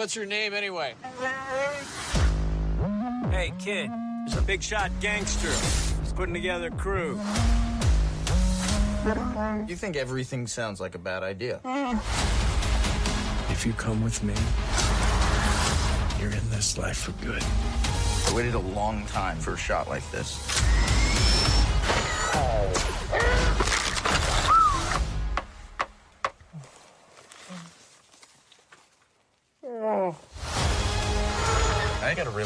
what's your name anyway? Hey, kid, there's a big shot gangster. He's putting together a crew. You think everything sounds like a bad idea. If you come with me, you're in this life for good. I waited a long time for a shot like this.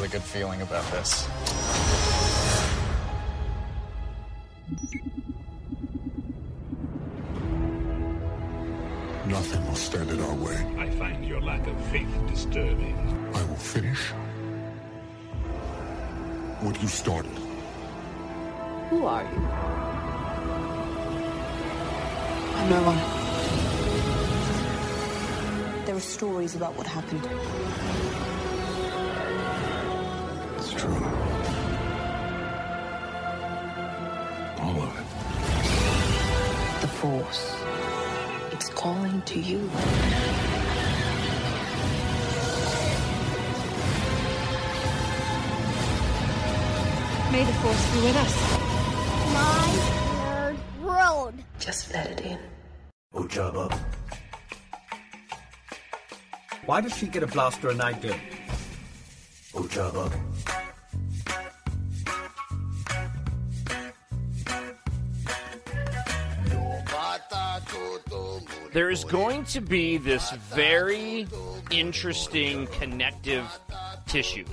Really good feeling about this. Nothing will stand in our way. I find your lack of faith disturbing. I will finish what you started. Who are you? I'm no one. There are stories about what happened. It's true. All of it. The Force. It's calling to you. May the force be with us. My nerd world. Just let it in. Ojaba. Why does she get a blaster and I don't? Ojaba. There is going to be this very interesting connective tissue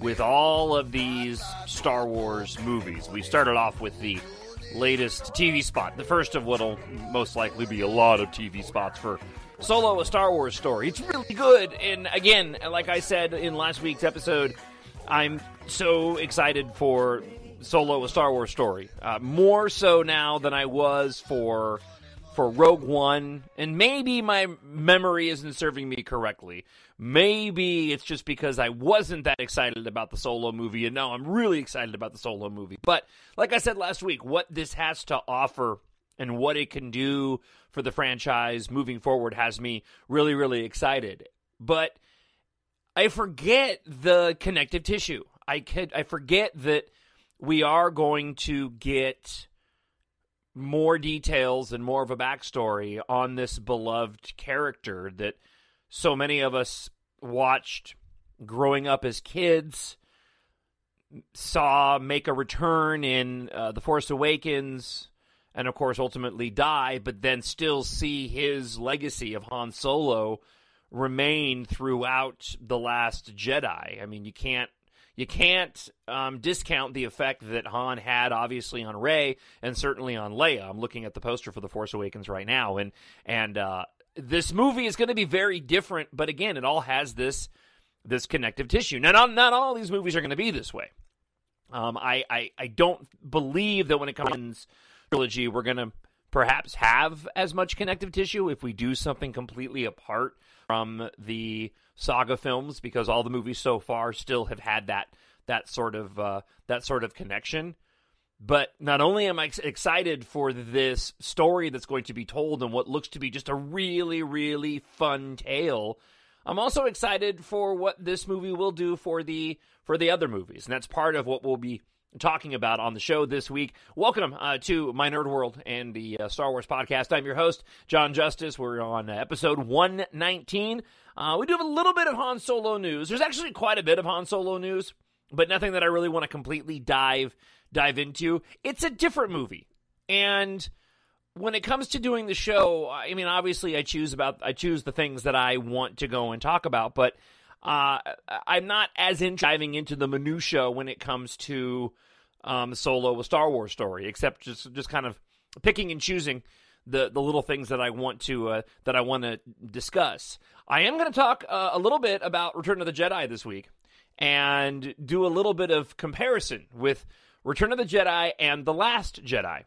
with all of these Star Wars movies. We started off with the latest TV spot, the first of what'll most likely be a lot of TV spots for Solo, a Star Wars story. It's really good. And again, like I said in last week's episode, I'm so excited for Solo, a Star Wars story. Uh, more so now than I was for for Rogue One, and maybe my memory isn't serving me correctly. Maybe it's just because I wasn't that excited about the Solo movie, and now I'm really excited about the Solo movie. But like I said last week, what this has to offer and what it can do for the franchise moving forward has me really, really excited. But I forget the connective tissue. I could, I forget that we are going to get more details and more of a backstory on this beloved character that so many of us watched growing up as kids, saw make a return in uh, The Force Awakens, and of course ultimately die, but then still see his legacy of Han Solo remain throughout the last Jedi. I mean, you can't you can't um, discount the effect that Han had, obviously, on Rey and certainly on Leia. I'm looking at the poster for The Force Awakens right now, and and uh, this movie is going to be very different. But again, it all has this this connective tissue. Now, not not all these movies are going to be this way. Um, I, I I don't believe that when it comes to trilogy, we're going to perhaps have as much connective tissue if we do something completely apart from the saga films because all the movies so far still have had that that sort of uh, that sort of connection. But not only am I excited for this story that's going to be told and what looks to be just a really really fun tale, I'm also excited for what this movie will do for the for the other movies, and that's part of what we'll be talking about on the show this week. Welcome uh, to my Nerd World and the uh, Star Wars podcast. I'm your host, Jon Justice. We're on episode 119. Uh, we do have a little bit of Han Solo news. There's actually quite a bit of Han Solo news, but nothing that I really want to completely dive dive into. It's a different movie, and when it comes to doing the show, I mean, obviously, I choose about I choose the things that I want to go and talk about, but uh, I'm not as in diving into the minutia when it comes to um, Solo, a Star Wars story, except just just kind of picking and choosing the the little things that I want to uh, that I want to discuss. I am going to talk uh, a little bit about Return of the Jedi this week and do a little bit of comparison with Return of the Jedi and The Last Jedi.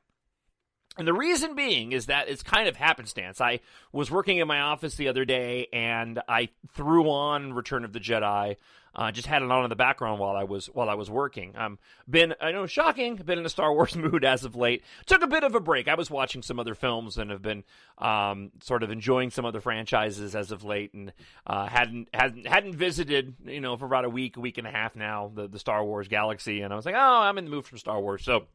And the reason being is that it's kind of happenstance. I was working in my office the other day and I threw on Return of the Jedi. Uh, just had it on in the background while I was while I was working. Um, been I know shocking, been in a Star Wars mood as of late. Took a bit of a break. I was watching some other films and have been um, sort of enjoying some other franchises as of late, and uh, hadn't hadn't hadn't visited you know for about a week, a week and a half now the the Star Wars galaxy, and I was like, oh, I'm in the mood for Star Wars, so.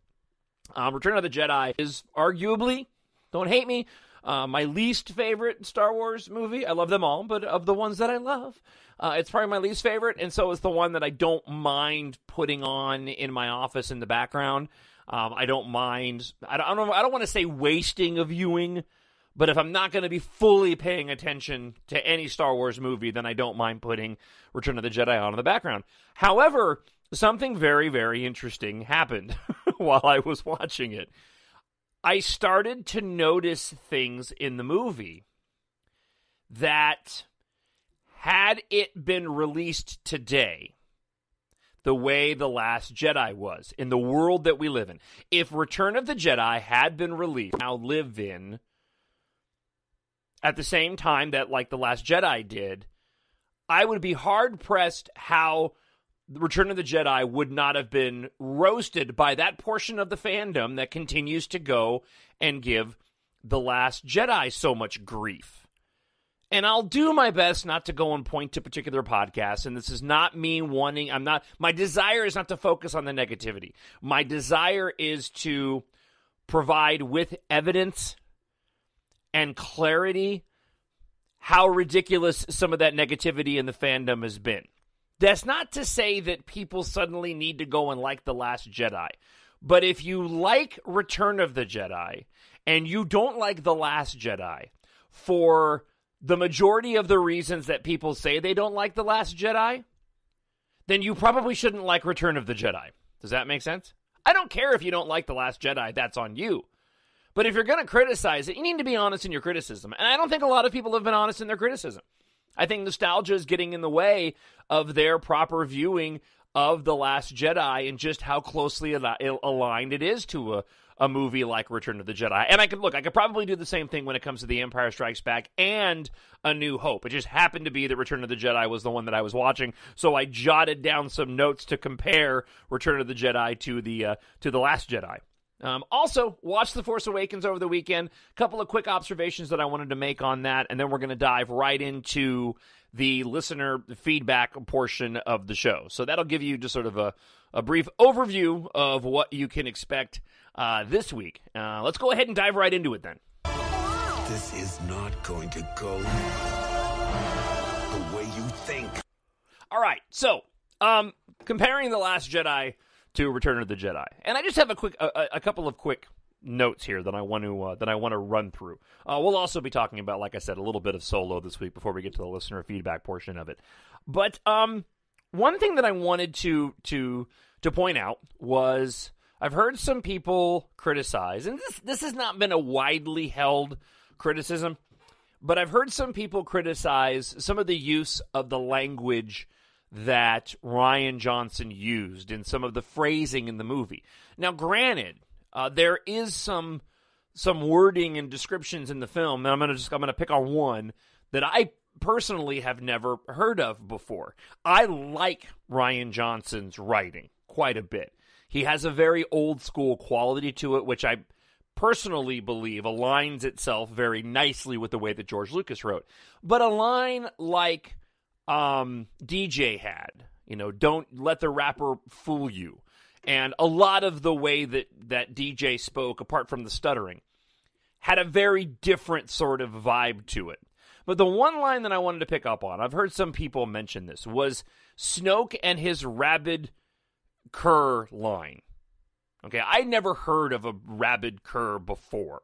Um, Return of the Jedi is arguably, don't hate me, uh, my least favorite Star Wars movie. I love them all, but of the ones that I love, uh, it's probably my least favorite, and so it's the one that I don't mind putting on in my office in the background. Um, I don't mind. I don't. I don't, don't want to say wasting a viewing, but if I'm not going to be fully paying attention to any Star Wars movie, then I don't mind putting Return of the Jedi on in the background. However, something very, very interesting happened while I was watching it. I started to notice things in the movie that, had it been released today, the way The Last Jedi was, in the world that we live in, if Return of the Jedi had been released, now live in, at the same time that, like, The Last Jedi did, I would be hard pressed how Return of the Jedi would not have been roasted by that portion of the fandom that continues to go and give The Last Jedi so much grief. And I'll do my best not to go and point to particular podcasts. And this is not me wanting, I'm not, my desire is not to focus on the negativity. My desire is to provide with evidence and clarity how ridiculous some of that negativity in the fandom has been. That's not to say that people suddenly need to go and like The Last Jedi. But if you like Return of the Jedi and you don't like The Last Jedi for the majority of the reasons that people say they don't like The Last Jedi, then you probably shouldn't like Return of the Jedi. Does that make sense? I don't care if you don't like The Last Jedi, that's on you. But if you're going to criticize it, you need to be honest in your criticism. And I don't think a lot of people have been honest in their criticism. I think nostalgia is getting in the way of their proper viewing of The Last Jedi and just how closely aligned it is to a, a movie like Return of the Jedi. And I could look, I could probably do the same thing when it comes to The Empire Strikes Back and A New Hope. It just happened to be that Return of the Jedi was the one that I was watching, so I jotted down some notes to compare Return of the Jedi to the uh, to the Last Jedi. Um, also, watch The Force Awakens over the weekend. A couple of quick observations that I wanted to make on that, and then we're going to dive right into the listener feedback portion of the show. So that'll give you just sort of a, a brief overview of what you can expect uh, this week. Uh, let's go ahead and dive right into it then. This is not going to go the way you think. All right, so um, comparing The Last Jedi to Return of the Jedi, and I just have a quick, a, a couple of quick notes here that I want to uh, that I want to run through. Uh, we'll also be talking about, like I said, a little bit of solo this week before we get to the listener feedback portion of it. But um, one thing that I wanted to to to point out was I've heard some people criticize, and this this has not been a widely held criticism, but I've heard some people criticize some of the use of the language that Rian Johnson used in some of the phrasing in the movie. Now, granted, uh, there is some some wording and descriptions in the film, and I'm gonna just I'm gonna pick on one that I personally have never heard of before. I like Rian Johnson's writing quite a bit. He has a very old school quality to it, which I personally believe aligns itself very nicely with the way that George Lucas wrote. But a line like um, DJ had, you know, don't let the wrapper fool you and a lot of the way that that DJ spoke, apart from the stuttering, had a very different sort of vibe to it. But the one line that I wanted to pick up on, I've heard some people mention this, was Snoke and his rabid cur line. Okay, I never heard of a rabid cur before.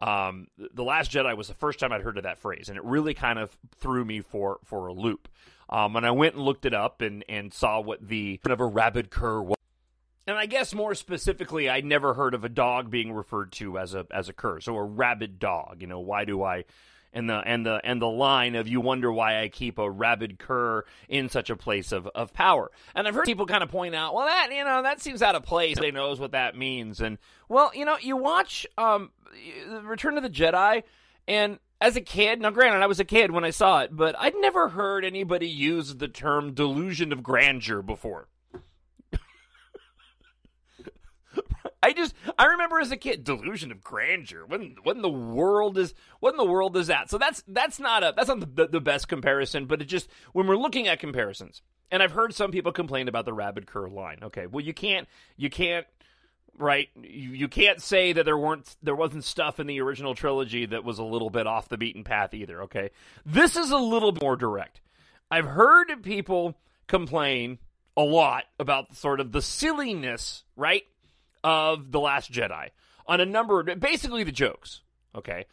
Um, the Last Jedi was the first time I'd heard of that phrase, and it really kind of threw me for for a loop. Um, and I went and looked it up and and saw what the kind of a rabid cur was. And I guess more specifically, I'd never heard of a dog being referred to as a as a cur, so a rabid dog. You know, why do I and the and the and the line of you wonder why I keep a rabid cur in such a place of, of power. And I've heard people kind of point out, well, that you know that seems out of place. They knows what that means. And well, you know, you watch um, Return of the Jedi, and as a kid, now granted, I was a kid when I saw it, but I'd never heard anybody use the term delusion of grandeur before. I just I remember as a kid delusion of grandeur. What in, the world is what in the world is that? So that's that's not a that's not the, the best comparison, but it just when we're looking at comparisons, and I've heard some people complain about the rabid cur line. Okay, well you can't you can't right you, you can't say that there weren't there wasn't stuff in the original trilogy that was a little bit off the beaten path either. Okay, this is a little more direct. I've heard people complain a lot about sort of the silliness, right? Of The Last Jedi on a number of basically the jokes. Okay.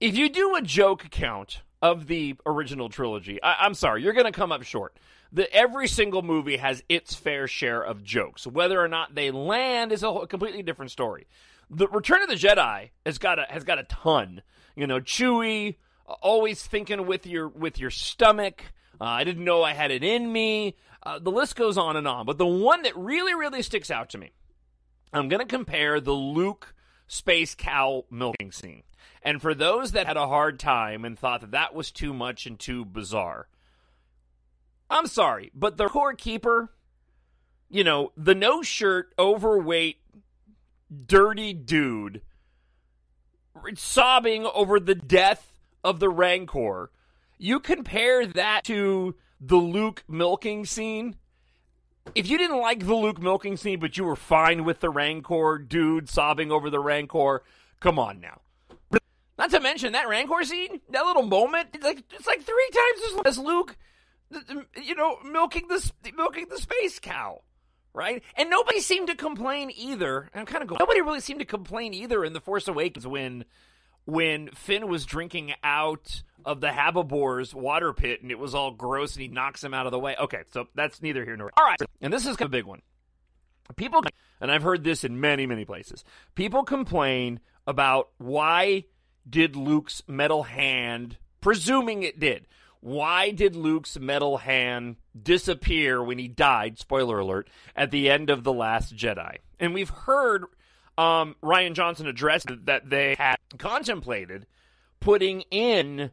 If you do a joke count of the original trilogy, I, am sorry, you're going to come up short. The, every single movie has its fair share of jokes. Whether or not they land is a, whole, a completely different story. The Return of the Jedi has got a, has got a ton. You know, Chewie always thinking with your with your stomach. Uh, I didn't know I had it in me. Uh, the list goes on and on. But the one that really, really sticks out to me I'm going to compare the Luke space cow milking scene. And for those that had a hard time and thought that that was too much and too bizarre, I'm sorry, but the core keeper, you know, the no shirt, overweight, dirty dude sobbing over the death of the Rancor, you compare that to the Luke milking scene, if you didn't like the Luke milking scene, but you were fine with the Rancor dude sobbing over the Rancor, come on now. Not to mention that Rancor scene, that little moment, it's like it's like three times as, as Luke, you know, milking the milking the space cow, right? And nobody seemed to complain either. I'm kind of going. Nobody really seemed to complain either in the Force Awakens when when Finn was drinking out of the Happabore's water pit and it was all gross and he knocks him out of the way. Okay, so that's neither here nor there. All right, and this is a big one. People, and I've heard this in many, many places, people complain about why did Luke's metal hand, presuming it did, why did Luke's metal hand disappear when he died, spoiler alert, at the end of The Last Jedi? And we've heard um, Rian Johnson addressed that they had contemplated putting in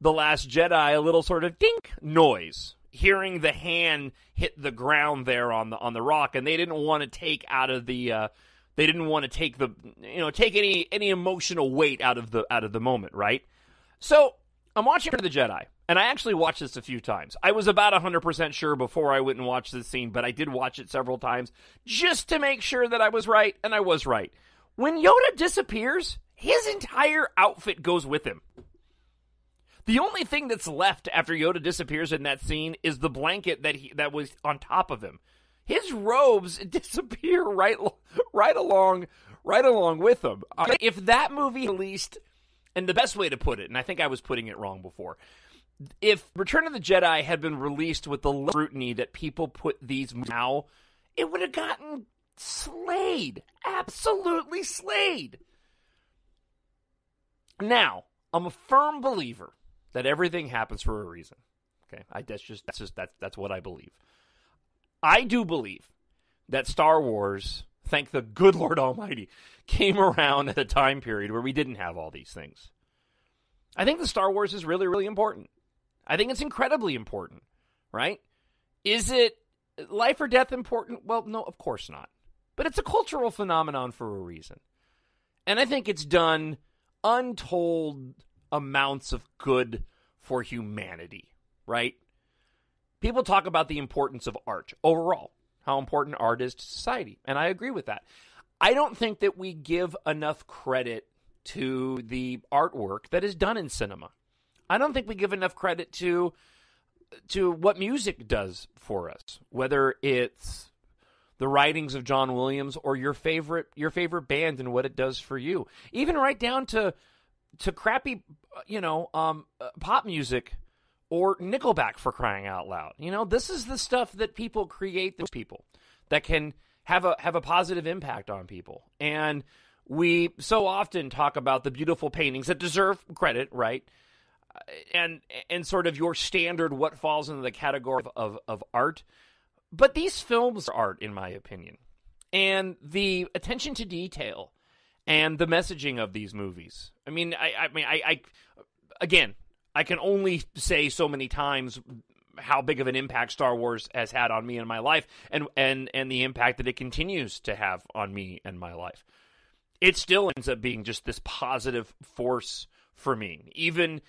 the Last Jedi a little sort of dink noise, hearing the hand hit the ground there on the on the rock, and they didn't want to take out of the. Uh, they didn't want to take the you know take any any emotional weight out of the out of the moment, right? So I'm watching the Jedi, and I actually watched this a few times. I was about 100% sure before I went and watched this scene, but I did watch it several times just to make sure that I was right, and I was right. When Yoda disappears, his entire outfit goes with him. The only thing that's left after Yoda disappears in that scene is the blanket that he that was on top of him. His robes disappear right right along right along with him. Uh, if that movie released and the best way to put it, and I think I was putting it wrong before, if Return of the Jedi had been released with the scrutiny that people put these now, it would have gotten slayed. Absolutely slayed. Now, I'm a firm believer that everything happens for a reason. Okay, I that's just that's just that's that's what I believe. I do believe that Star Wars, thank the good Lord Almighty, came around at a time period where we didn't have all these things. I think the Star Wars is really really important. I think it's incredibly important, right? Is it life or death important? Well, no, of course not. But it's a cultural phenomenon for a reason. And I think it's done untold amounts of good for humanity, right? People talk about the importance of art overall, how important art is to society, and I agree with that. I don't think that we give enough credit to the artwork that is done in cinema. I don't think we give enough credit to to what music does for us, whether it's the writings of John Williams or your favorite your favorite band and what it does for you. Even right down to to crappy, you know, um, uh, pop music or Nickelback for crying out loud. You know, this is the stuff that people create. Those people that can have a have a positive impact on people, and we so often talk about the beautiful paintings that deserve credit, right? And and sort of your standard what falls into the category of, of, of art. But these films are art, in my opinion, and the attention to detail and the messaging of these movies. I mean, I, I mean, I, I again, I can only say so many times how big of an impact Star Wars has had on me in my life and and and the impact that it continues to have on me and my life. It still ends up being just this positive force for me. Even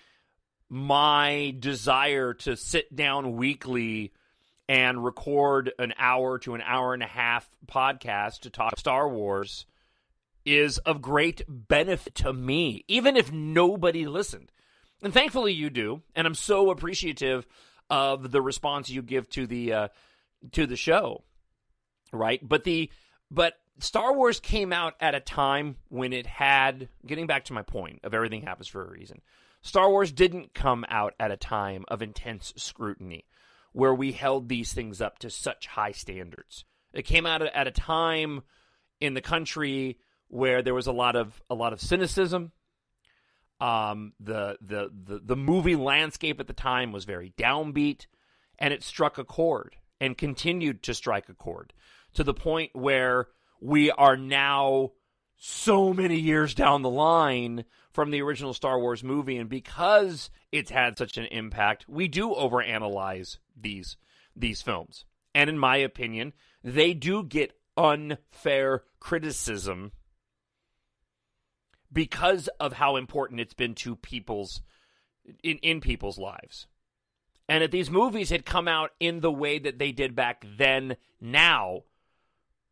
my desire to sit down weekly and record an hour to an hour and a half podcast to talk Star Wars is of great benefit to me, even if nobody listened. And thankfully you do, and I'm so appreciative of the response you give to the uh, to the show, right? But the but Star Wars came out at a time when it had getting back to my point of everything happens for a reason. Star Wars didn't come out at a time of intense scrutiny where we held these things up to such high standards. It came out at a time in the country where there was a lot of a lot of cynicism, um, the, the the the movie landscape at the time was very downbeat, and it struck a chord and continued to strike a chord to the point where we are now so many years down the line from the original Star Wars movie, and because it's had such an impact, we do overanalyze these these films. And in my opinion, they do get unfair criticism because of how important it's been to people's in, in people's lives. And if these movies had come out in the way that they did back then, now,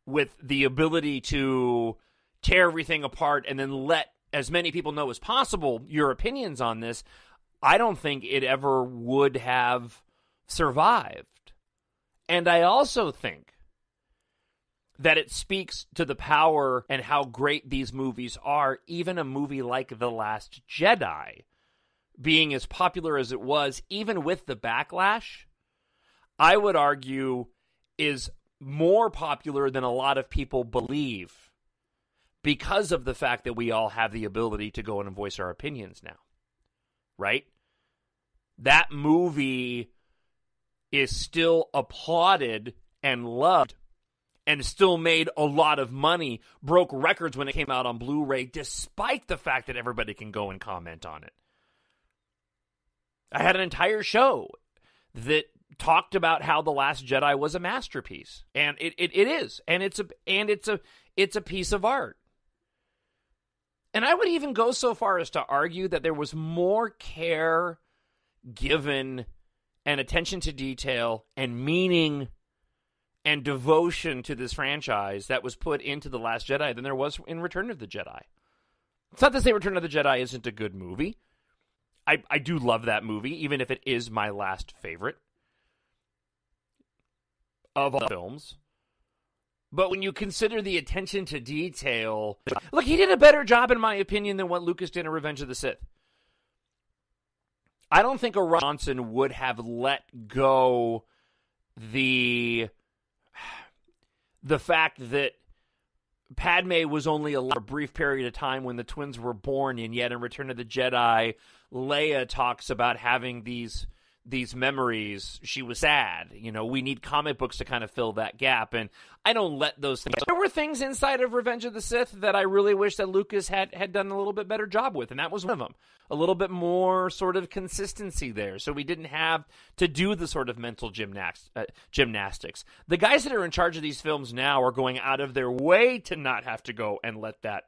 with the ability to tear everything apart and then let as many people know as possible your opinions on this, I don't think it ever would have survived. And I also think that it speaks to the power and how great these movies are. Even a movie like The Last Jedi, being as popular as it was, even with the backlash, I would argue is more popular than a lot of people believe because of the fact that we all have the ability to go in and voice our opinions now. Right? That movie is still applauded and loved and still made a lot of money, broke records when it came out on Blu ray, despite the fact that everybody can go and comment on it. I had an entire show that talked about how The Last Jedi was a masterpiece. And it, it, it is. And it's a and it's a it's a piece of art. And I would even go so far as to argue that there was more care given and attention to detail and meaning and devotion to this franchise that was put into The Last Jedi than there was in Return of the Jedi. It's not to say Return of the Jedi isn't a good movie. I, I do love that movie, even if it is my last favorite of all the films. But when you consider the attention to detail, look, he did a better job, in my opinion, than what Lucas did in Revenge of the Sith. I don't think a Johnson would have let go the the fact that Padme was only a brief period of time when the twins were born, and yet in Return of the Jedi, Leia talks about having these these memories. She was sad. You know, we need comic books to kind of fill that gap, and I don't let those things. There were things inside of Revenge of the Sith that I really wish that Lucas had had done a little bit better job with, and that was one of them. A little bit more sort of consistency there, so we didn't have to do the sort of mental gymnastics. Uh, gymnastics. The guys that are in charge of these films now are going out of their way to not have to go and let that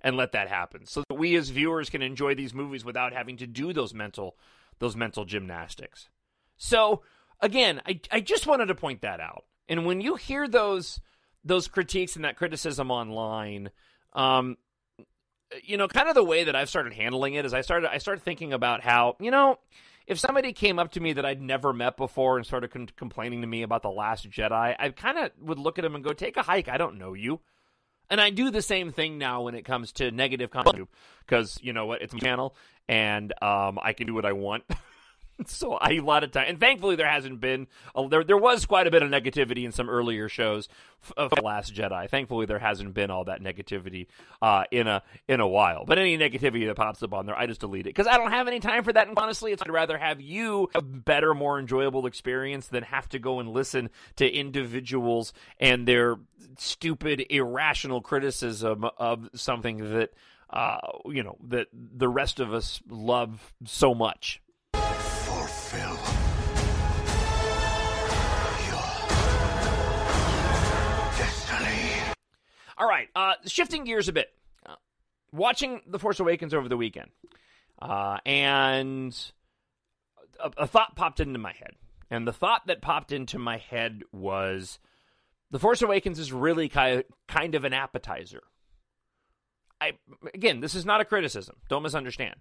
and let that happen so that we as viewers can enjoy these movies without having to do those mental those mental gymnastics. So again, I, I just wanted to point that out. And when you hear those those critiques and that criticism online, um, you know, kind of the way that I've started handling it is I started I started thinking about how you know if somebody came up to me that I'd never met before and started complaining to me about the Last Jedi, I kind of would look at him and go, "Take a hike. I don't know you." And I do the same thing now when it comes to negative content because you know what, it's my channel and um, I can do what I want. so I a lot of time, and thankfully there hasn't been. A, there there was quite a bit of negativity in some earlier shows of Last Jedi. Thankfully there hasn't been all that negativity uh, in a in a while. But any negativity that pops up on there, I just delete it because I don't have any time for that. And honestly, it's, I'd rather have you a better, more enjoyable experience than have to go and listen to individuals and their stupid, irrational criticism of something that. Uh, you know that the rest of us love so much. All right, uh, shifting gears a bit. Uh, watching The Force Awakens over the weekend, uh, and a, a thought popped into my head. And the thought that popped into my head was The Force Awakens is really kind kind of an appetizer. I again, this is not a criticism. Don't misunderstand.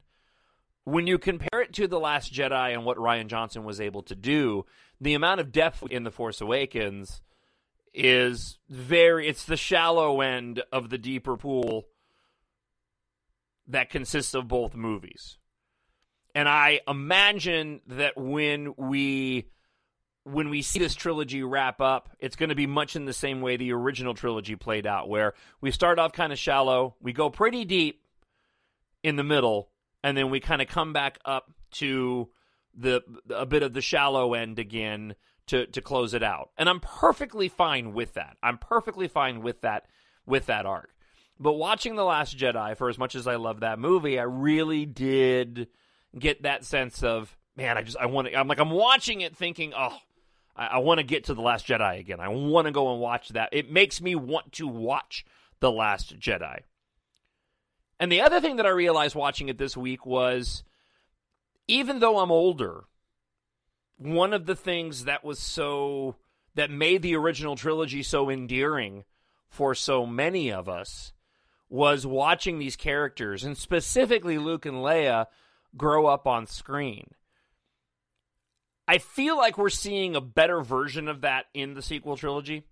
When you compare it to The Last Jedi and what Rian Johnson was able to do, the amount of depth in The Force Awakens is very it's the shallow end of the deeper pool that consists of both movies. And I imagine that when we when we see this trilogy wrap up, it's going to be much in the same way the original trilogy played out, where we start off kind of shallow, we go pretty deep in the middle, and then we kind of come back up to the a bit of the shallow end again to to close it out. And I'm perfectly fine with that. I'm perfectly fine with that with that arc. But watching The Last Jedi, for as much as I love that movie, I really did get that sense of man. I just I want to. I'm like I'm watching it, thinking, oh, I, I want to get to The Last Jedi again. I want to go and watch that. It makes me want to watch The Last Jedi. And the other thing that I realized watching it this week was even though I'm older, one of the things that was so that made the original trilogy so endearing for so many of us was watching these characters and specifically Luke and Leia grow up on screen. I feel like we're seeing a better version of that in the sequel trilogy.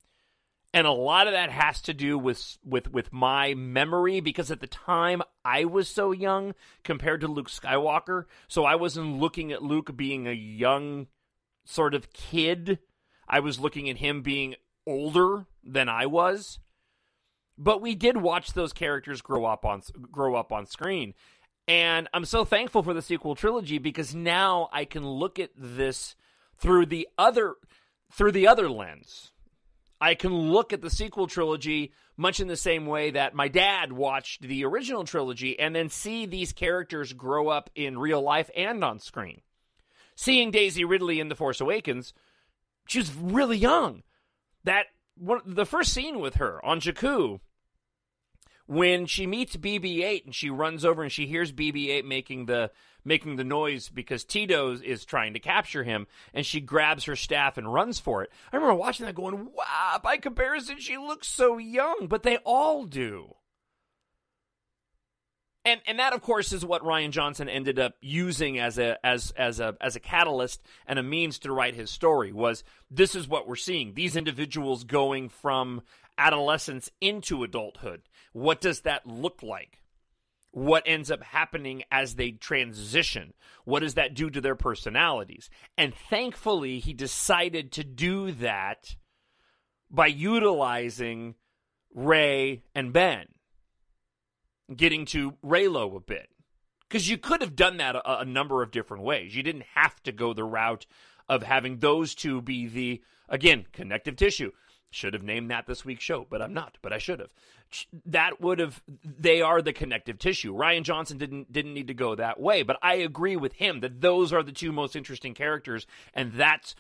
And a lot of that has to do with with with my memory because at the time I was so young compared to Luke Skywalker, so I wasn't looking at Luke being a young sort of kid. I was looking at him being older than I was. But we did watch those characters grow up on grow up on screen. And I'm so thankful for the sequel trilogy because now I can look at this through the other through the other lens. I can look at the sequel trilogy much in the same way that my dad watched the original trilogy and then see these characters grow up in real life and on screen. Seeing Daisy Ridley in The Force Awakens, she was really young. That one, the first scene with her on Jakku when she meets BB-8 and she runs over and she hears BB-8 making the making the noise because Teedo is trying to capture him and she grabs her staff and runs for it. I remember watching that going, "Wow, by comparison she looks so young, but they all do." And and that of course is what Rian Johnson ended up using as a as as a as a catalyst and a means to write his story was this is what we're seeing. These individuals going from adolescence into adulthood. What does that look like? What ends up happening as they transition? What does that do to their personalities? And thankfully, he decided to do that by utilizing Rey and Ben, getting to Reylo a bit. Because you could have done that a, a number of different ways. You didn't have to go the route of having those two be the, again, connective tissue. Should have named that this week's show, but I'm not. But I should have. That would have. They are the connective tissue. Rian Johnson didn't didn't need to go that way, but I agree with him that those are the two most interesting characters, and that's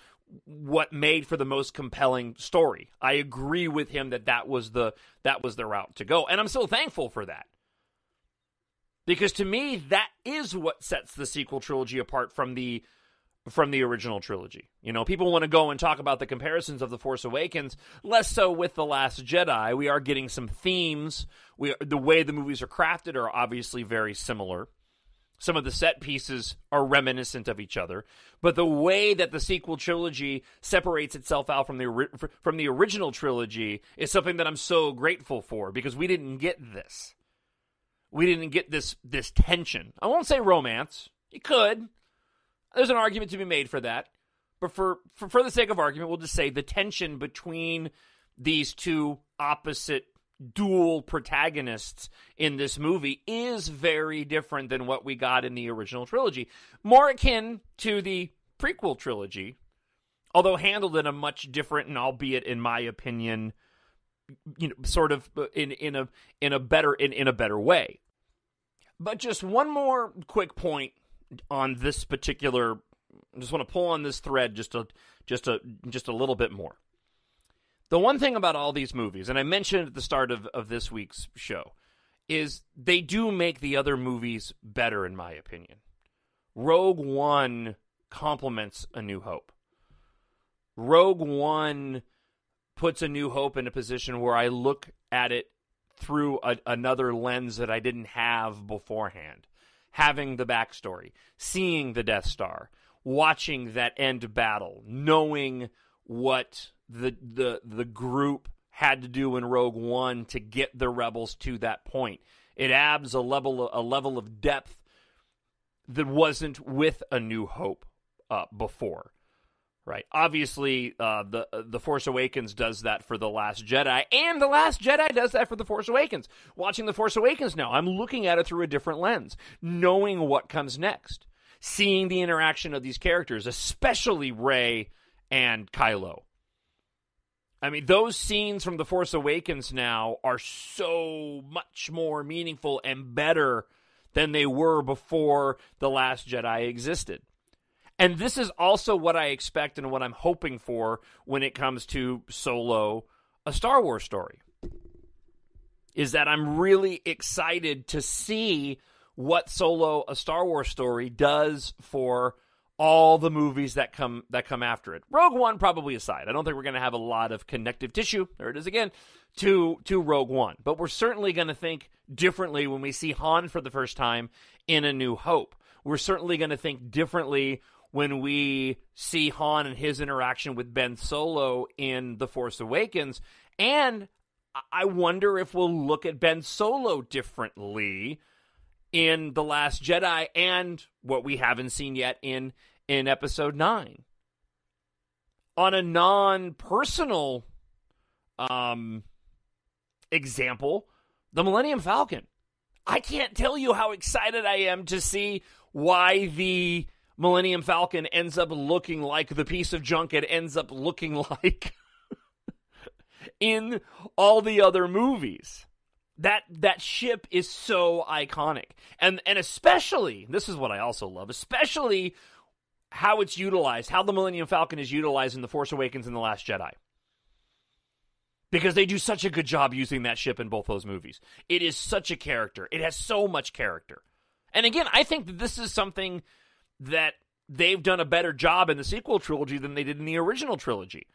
what made for the most compelling story. I agree with him that that was the that was the route to go, and I'm so thankful for that. Because to me, that is what sets the sequel trilogy apart from the from the original trilogy. You know, people want to go and talk about the comparisons of The Force Awakens, less so with The Last Jedi. We are getting some themes. We the way the movies are crafted are obviously very similar. Some of the set pieces are reminiscent of each other, but the way that the sequel trilogy separates itself out from the from the original trilogy is something that I'm so grateful for because we didn't get this. We didn't get this this tension. I won't say romance. You could there's an argument to be made for that. But for, for for the sake of argument, we'll just say the tension between these two opposite dual protagonists in this movie is very different than what we got in the original trilogy. More akin to the prequel trilogy, although handled in a much different and albeit in my opinion you know sort of in in a in a better in, in a better way. But just one more quick point on this particular I just want to pull on this thread just a just a just a little bit more. The one thing about all these movies, and I mentioned at the start of, of this week's show, is they do make the other movies better, in my opinion. Rogue One complements A New Hope. Rogue One puts A New Hope in a position where I look at it through a, another lens that I didn't have beforehand. Having the backstory, seeing the Death Star, watching that end battle, knowing what the the the group had to do in Rogue One to get the rebels to that point. It adds a level a level of depth that wasn't with A New Hope uh, before. Right. Obviously, uh, the the Force Awakens does that for the Last Jedi, and the Last Jedi does that for the Force Awakens. Watching the Force Awakens now, I'm looking at it through a different lens, knowing what comes next, seeing the interaction of these characters, especially Rey and Kylo. I mean, those scenes from The Force Awakens now are so much more meaningful and better than they were before The Last Jedi existed. And this is also what I expect and what I'm hoping for when it comes to Solo, a Star Wars story. Is that I'm really excited to see what Solo, a Star Wars story, does for all the movies that come that come after it. Rogue One probably aside. I don't think we're going to have a lot of connective tissue. There it is again to to Rogue One, but we're certainly going to think differently when we see Han for the first time in A New Hope. We're certainly going to think differently when we see Han and his interaction with Ben Solo in The Force Awakens. And I wonder if we'll look at Ben Solo differently in The Last Jedi and what we haven't seen yet in in episode 9. On a non-personal um example, the Millennium Falcon. I can't tell you how excited I am to see why the Millennium Falcon ends up looking like the piece of junk it ends up looking like in all the other movies. That that ship is so iconic. And and especially, this is what I also love, especially how it's utilized, how the Millennium Falcon is utilized in The Force Awakens and The Last Jedi. Because they do such a good job using that ship in both those movies. It is such a character. It has so much character. And again, I think that this is something that they've done a better job in the sequel trilogy than they did in the original trilogy.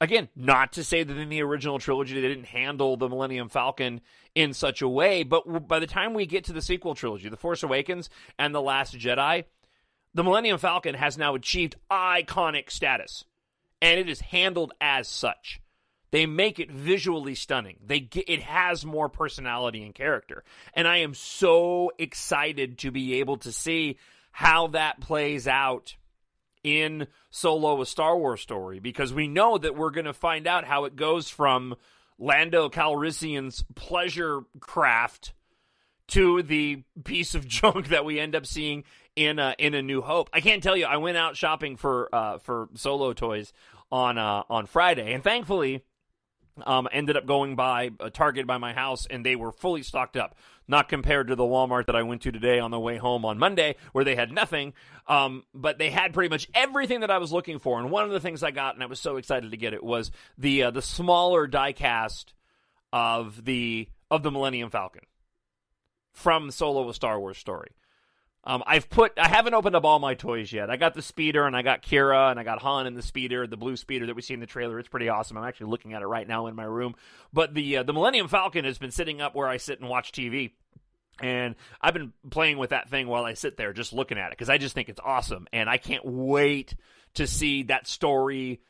Again, not to say that in the original trilogy they didn't handle the Millennium Falcon in such a way, but by the time we get to the sequel trilogy, The Force Awakens and The Last Jedi, the Millennium Falcon has now achieved iconic status, and it is handled as such. They make it visually stunning. They get, it has more personality and character. And I am so excited to be able to see how that plays out in Solo a Star Wars story because we know that we're going to find out how it goes from Lando Calrissian's pleasure craft to the piece of junk that we end up seeing in a, in a New Hope. I can't tell you. I went out shopping for uh, for Solo toys on uh, on Friday, and thankfully um, ended up going by a Target by my house, and they were fully stocked up. Not compared to the Walmart that I went to today on the way home on Monday, where they had nothing. Um, but they had pretty much everything that I was looking for. And one of the things I got, and I was so excited to get it, was the uh, the smaller diecast of the of the Millennium Falcon from Solo: A Star Wars Story. Um, I've put I haven't opened up all my toys yet. I got the speeder and I got Qi'ra and I got Han in the speeder, the blue speeder that we see in the trailer. It's pretty awesome. I'm actually looking at it right now in my room. But the uh, the Millennium Falcon has been sitting up where I sit and watch TV. And I've been playing with that thing while I sit there just looking at it because I just think it's awesome and I can't wait to see that story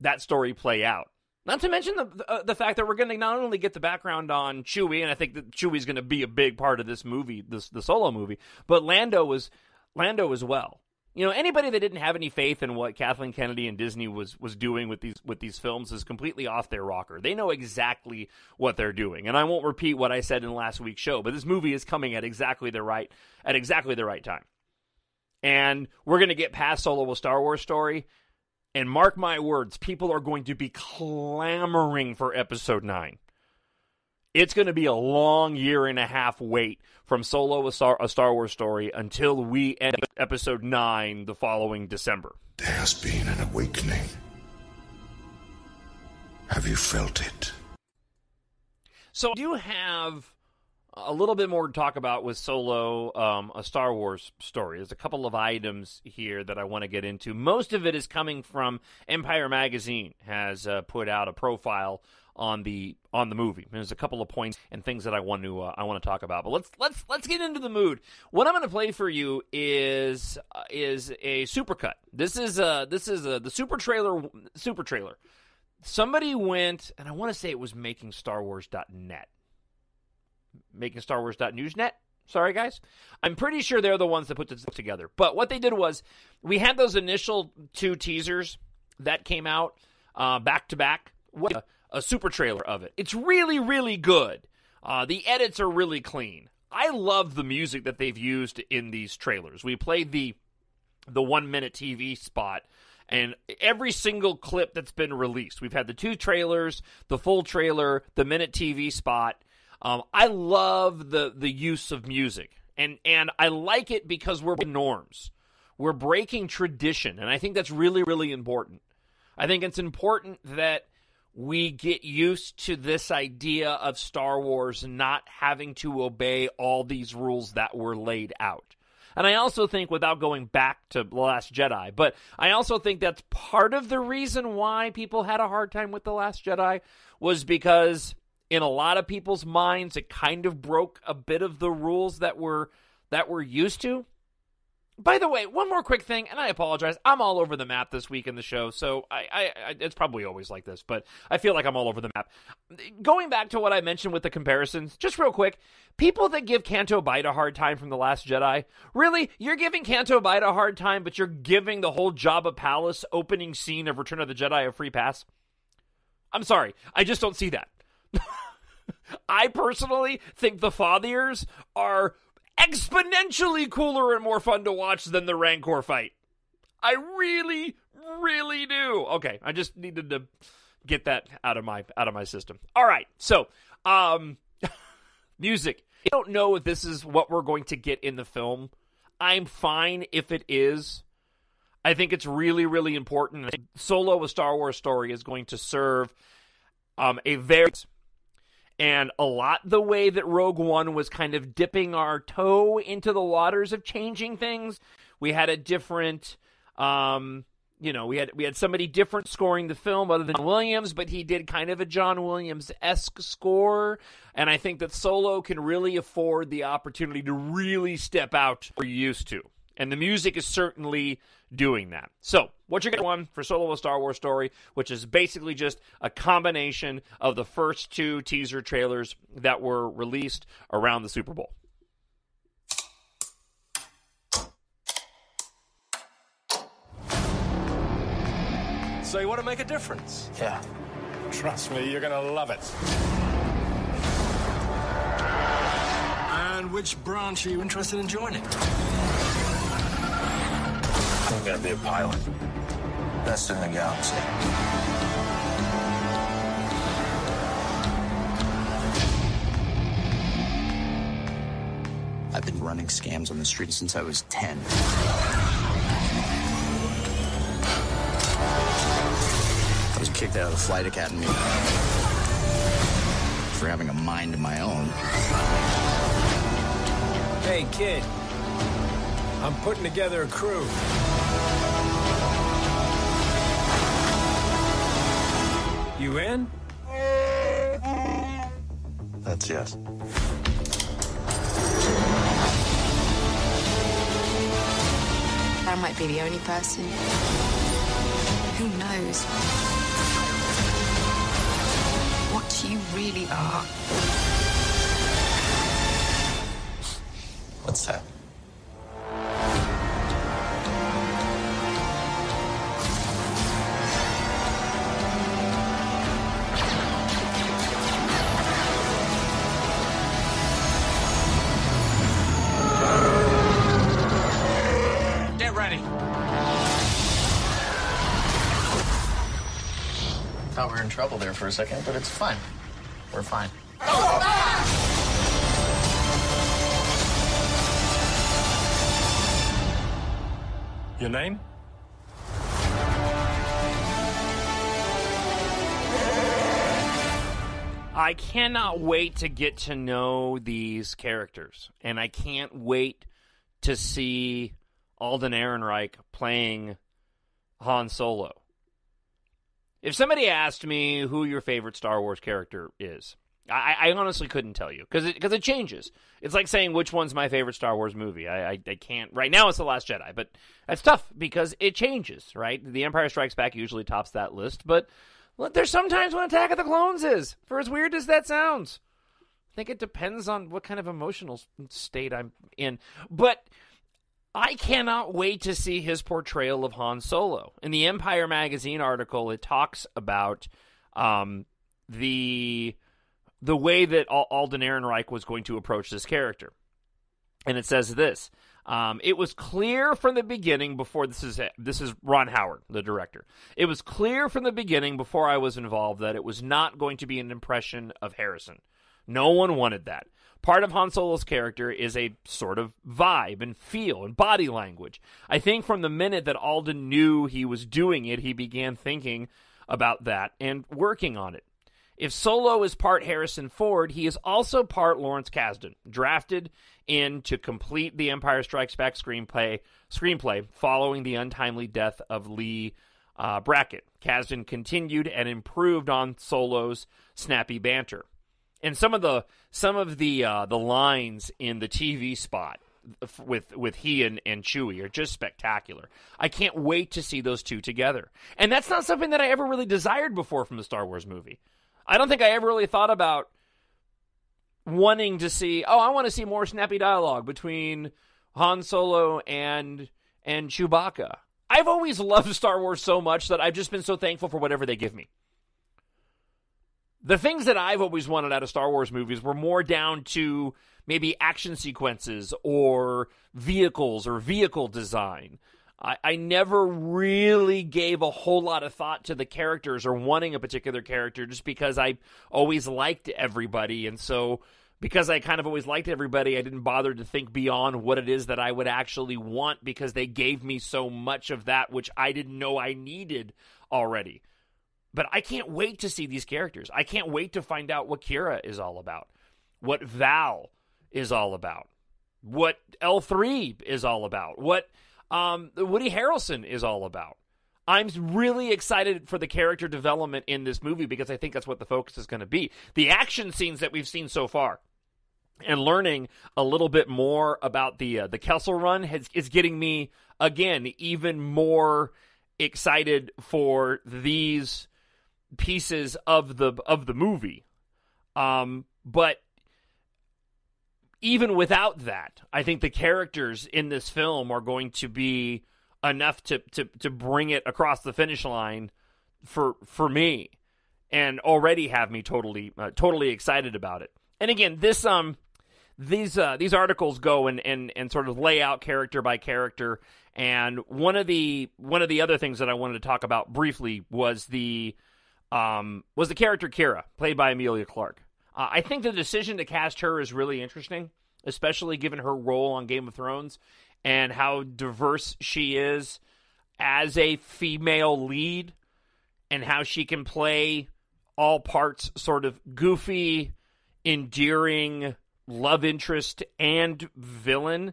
that story play out. Not to mention the uh, the fact that we're going to not only get the background on Chewie, and I think that Chewie's going to be a big part of this movie, this the solo movie, but Lando was Lando as well. You know, anybody that didn't have any faith in what Kathleen Kennedy and Disney was was doing with these with these films is completely off their rocker. They know exactly what they're doing. And I won't repeat what I said in last week's show, but this movie is coming at exactly the right at exactly the right time. And we're going to get past Solo a Star Wars story and mark my words, people are going to be clamoring for episode 9 it's going to be a long year and a half wait from Solo a Star, a Star Wars story until we end episode 9 the following December. There has been an awakening. Have you felt it? So, do you have a little bit more to talk about with Solo, um, a Star Wars story. There's a couple of items here that I want to get into. Most of it is coming from Empire Magazine has uh, put out a profile on the on the movie. There's a couple of points and things that I want to uh, I want to talk about. But let's let's let's get into the mood. What I'm going to play for you is uh, is a supercut. This is uh this is uh, the super trailer super trailer. Somebody went and I want to say it was making starwars.net. Making starwars.newsnet. Sorry, guys. I'm pretty sure they're the ones that put this together. But what they did was we had those initial two teasers that came out uh, back to back. What a super trailer of it. It's really, really good. Uh, the edits are really clean. I love the music that they've used in these trailers. We played the the one minute TV spot, and every single clip that's been released. We've had the two trailers, the full trailer, the minute TV spot. Um, I love the the use of music, and and I like it because we're norms. We're breaking tradition, and I think that's really really important. I think it's important that we get used to this idea of Star Wars not having to obey all these rules that were laid out. And I also think, without going back to The Last Jedi, but I also think that's part of the reason why people had a hard time with The Last Jedi was because in a lot of people's minds it kind of broke a bit of the rules that were that we're used to. By the way, one more quick thing, and I apologize. I'm all over the map this week in the show, so I, I, I, it's probably always like this, but I feel like I'm all over the map. Going back to what I mentioned with the comparisons, just real quick, people that give Canto Bight a hard time from The Last Jedi, really, you're giving Canto Bight a hard time, but you're giving the whole Jabba Palace opening scene of Return of the Jedi a free pass? I'm sorry, I just don't see that. I personally think the Fathiers are exponentially cooler and more fun to watch than the Rancor fight. I really, really do. Okay, I just needed to get that out of my out of my system. All right, so um, music. I don't know if this is what we're going to get in the film. I'm fine if it is. I think it's really, really important. Solo, a Star Wars story, is going to serve um, a very and a lot the way that Rogue One was kind of dipping our toe into the waters of changing things. We had a different, um, you know, we had we had somebody different scoring the film other than Williams, but he did kind of a John Williams esque score, and I think that Solo can really afford the opportunity to really step out we're used to, and the music is certainly doing that. So, what you're going to one for Solo a Star Wars story, which is basically just a combination of the first two teaser trailers that were released around the Super Bowl. So you want to make a difference? Yeah. Trust me, you're going to love it. And which branch are you interested in joining? I'm gonna be a pilot. Best in the galaxy. I've been running scams on the street since I was 10. I was kicked out of the flight academy for having a mind of my own. Hey, kid. I'm putting together a crew. You in? That's yes. I might be the only person. Who knows? What you really are. What's that? Were in trouble there for a second, but it's fine. We're fine. Your name? I cannot wait to get to know these characters, and I can't wait to see Alden Ehrenreich playing Han Solo. If somebody asked me who your favorite Star Wars character is, I, I honestly couldn't tell you because it, because it changes. It's like saying which one's my favorite Star Wars movie. I, I, I can't right now. It's the Last Jedi, but that's tough because it changes. Right, The Empire Strikes Back usually tops that list, but there's sometimes when Attack of the Clones is. For as weird as that sounds, I think it depends on what kind of emotional state I'm in. But I cannot wait to see his portrayal of Han Solo. In the Empire magazine article, it talks about um, the the way that Alden Ehrenreich was going to approach this character, and it says this. Um, it was clear from the beginning before this is this is Ron Howard, the director. It was clear from the beginning before I was involved that it was not going to be an impression of Harrison. No one wanted that. Part of Han Solo's character is a sort of vibe and feel and body language. I think from the minute that Alden knew he was doing it, he began thinking about that and working on it. If Solo is part Harrison Ford, he is also part Lawrence Kasdan, drafted in to complete the Empire Strikes Back screenplay screenplay following the untimely death of Leigh uh, Brackett. Kasdan continued and improved on Solo's snappy banter, and some of the some of the uh, the lines in the TV spot with with he and, and Chewie are just spectacular. I can't wait to see those two together. And that's not something that I ever really desired before from the Star Wars movie. I don't think I ever really thought about wanting to see. Oh, I want to see more snappy dialogue between Han Solo and and Chewbacca. I've always loved Star Wars so much that I've just been so thankful for whatever they give me. The things that I've always wanted out of Star Wars movies were more down to maybe action sequences or vehicles or vehicle design. I, I never really gave a whole lot of thought to the characters or wanting a particular character just because I always liked everybody. And so, because I kind of always liked everybody, I didn't bother to think beyond what it is that I would actually want because they gave me so much of that which I didn't know I needed already. But I can't wait to see these characters. I can't wait to find out what Qi'ra is all about, what Val is all about, what L3 is all about, what um, Woody Harrelson is all about. I'm really excited for the character development in this movie because I think that's what the focus is going to be. The action scenes that we've seen so far and learning a little bit more about the uh, the Kessel Run has, is getting me again even more excited for these pieces of the of the movie. Um, but even without that, I think the characters in this film are going to be enough to to to bring it across the finish line for for me and already have me totally uh, totally excited about it. And again, this um these uh, these articles go and, and and sort of lay out character by character. And one of the one of the other things that I wanted to talk about briefly was the um was the character Qi'ra, played by Emilia Clarke. Uh, I think the decision to cast her is really interesting, especially given her role on Game of Thrones and how diverse she is as a female lead and how she can play all parts sort of goofy, endearing love interest and villain.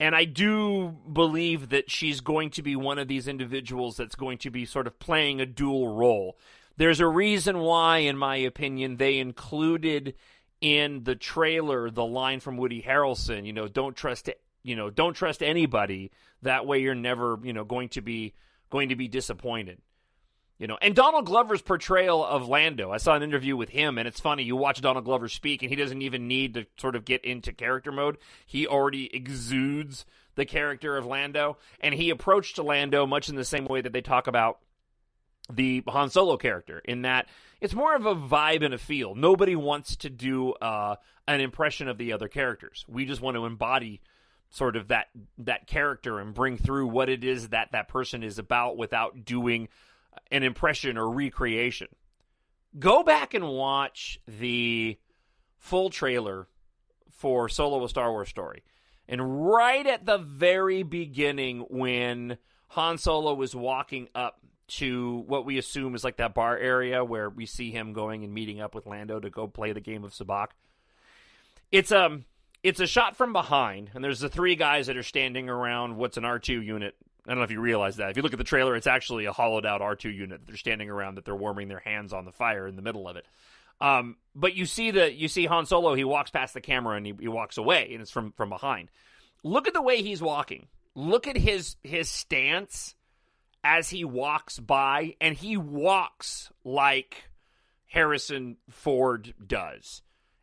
And I do believe that she's going to be one of these individuals that's going to be sort of playing a dual role. There's a reason why, in my opinion, they included in the trailer the line from Woody Harrelson, you know, don't trust you know, don't trust anybody. That way you're never, you know, going to be going to be disappointed. You know, and Donald Glover's portrayal of Lando. I saw an interview with him, and it's funny. You watch Donald Glover speak, and he doesn't even need to sort of get into character mode. He already exudes the character of Lando, and he approached Lando much in the same way that they talk about the Han Solo character in that it's more of a vibe and a feel. Nobody wants to do uh, an impression of the other characters. We just want to embody sort of that that character and bring through what it is that that person is about without doing an impression or recreation. Go back and watch the full trailer for Solo: A Star Wars Story, and right at the very beginning, when Han Solo was walking up to what we assume is like that bar area where we see him going and meeting up with Lando to go play the game of Sabacc. It's um it's a shot from behind, and there's the three guys that are standing around what's an R2 unit. I don't know if you realize that. If you look at the trailer, it's actually a hollowed out R2 unit. They're standing around that they're warming their hands on the fire in the middle of it. Um, but you see the you see Han Solo. He walks past the camera and he, he walks away, and it's from from behind. Look at the way he's walking. Look at his his stance as he walks by, and he walks like Harrison Ford does.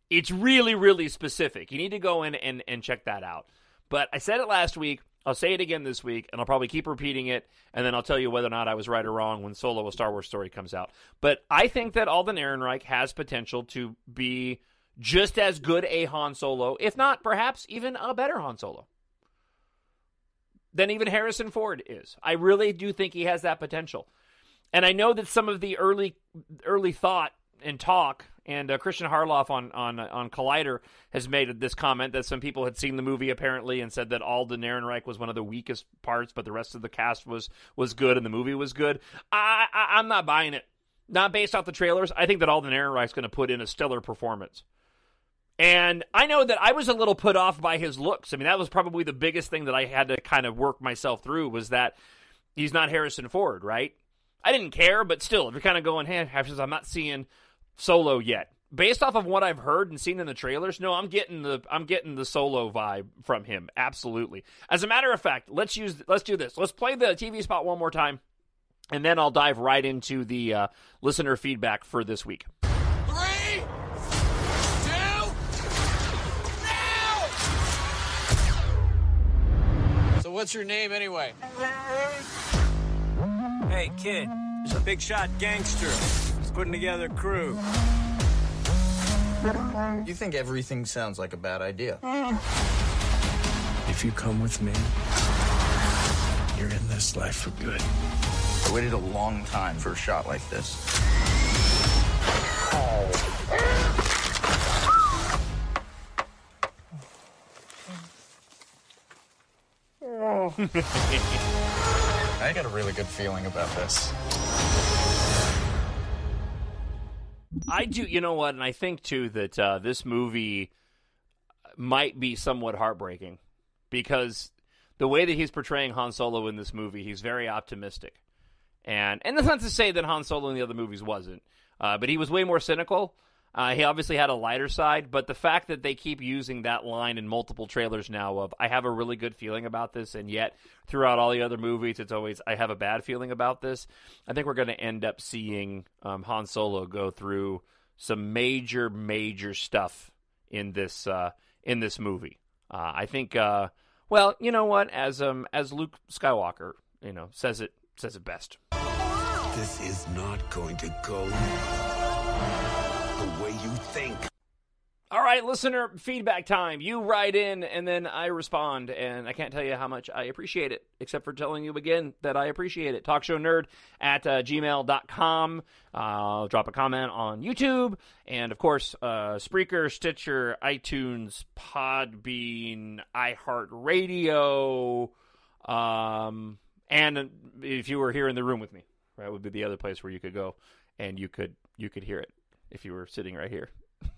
It's really, really specific. You need to go in and, and check that out. But I said it last week. I'll say it again this week, and I'll probably keep repeating it, and then I'll tell you whether or not I was right or wrong when Solo: A Star Wars Story comes out. But I think that Alden Ehrenreich has potential to be just as good a Han Solo, if not perhaps even a better Han Solo than even Harrison Ford is. I really do think he has that potential. And I know that some of the early early thought and talk and uh, Christian Harloff on on on Collider has made this comment that some people had seen the movie apparently and said that Alden Ehrenreich was one of the weakest parts, but the rest of the cast was was good and the movie was good. I, I I'm not buying it. Not based off the trailers. I think that Alden Ehrenreich's going to put in a stellar performance. And I know that I was a little put off by his looks. I mean, that was probably the biggest thing that I had to kind of work myself through was that he's not Harrison Ford, right? I didn't care, but still, if you're kind of going, hey, I'm not seeing Solo yet. Based off of what I've heard and seen in the trailers, no, I'm getting the I'm getting the Solo vibe from him. Absolutely. As a matter of fact, let's use let's do this. Let's play the TV spot one more time, and then I'll dive right into the uh, listener feedback for this week. Three, two, now! So what's your name anyway? Hey, kid. There's a big shot gangster. He's putting together a crew. You think everything sounds like a bad idea. If you come with me, you're in this life for good. I waited a long time for a shot like this. I got a really good feeling about this. I do, you know what? And I think too that uh, this movie might be somewhat heartbreaking because the way that he's portraying Han Solo in this movie, he's very optimistic, and and that's not to say that Han Solo in the other movies wasn't, uh, but he was way more cynical. Uh, he obviously had a lighter side, but the fact that they keep using that line in multiple trailers now of "I have a really good feeling about this," and yet throughout all the other movies, it's always "I have a bad feeling about this." I think we're going to end up seeing um, Han Solo go through some major, major stuff in this uh, in this movie. Uh, I think, uh, well, you know what? As um as Luke Skywalker, you know, says it says it best. This is not going to go you think. All right, listener feedback time. You write in and then I respond, and I can't tell you how much I appreciate it, except for telling you again that I appreciate it. Talkshownerd at uh, gmail.com. Uh, drop a comment on YouTube, and of course, uh, Spreaker, Stitcher, iTunes, Podbean, iHeartRadio, um, and if you were here in the room with me, that would be the other place where you could go and you could you could hear it if you were sitting right here.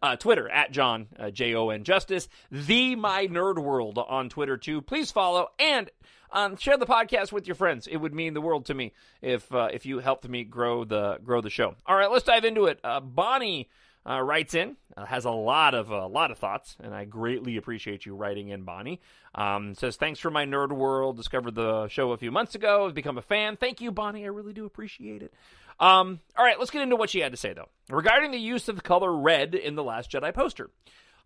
Uh, Twitter at Jon uh, J O N Justice, the My Nerd World on Twitter too. Please follow and um, share the podcast with your friends. It would mean the world to me if uh, if you helped me grow the grow the show. All right, let's dive into it. Uh, Bonnie uh, writes in, uh, has a lot of a lot of thoughts, and I greatly appreciate you writing in, Bonnie. Um, says thanks for my nerd world. Discovered the show a few months ago. Become a fan. Thank you, Bonnie. I really do appreciate it. Um, all right, let's get into what she had to say, though, regarding the use of the color red in The Last Jedi poster.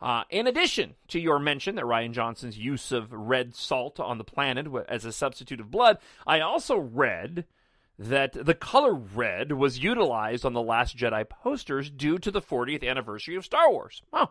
Uh, in addition to your mention that Rian Johnson's use of red salt on the planet as a substitute of blood, I also read that the color red was utilized on The Last Jedi posters due to the 40th anniversary of Star Wars. Oh,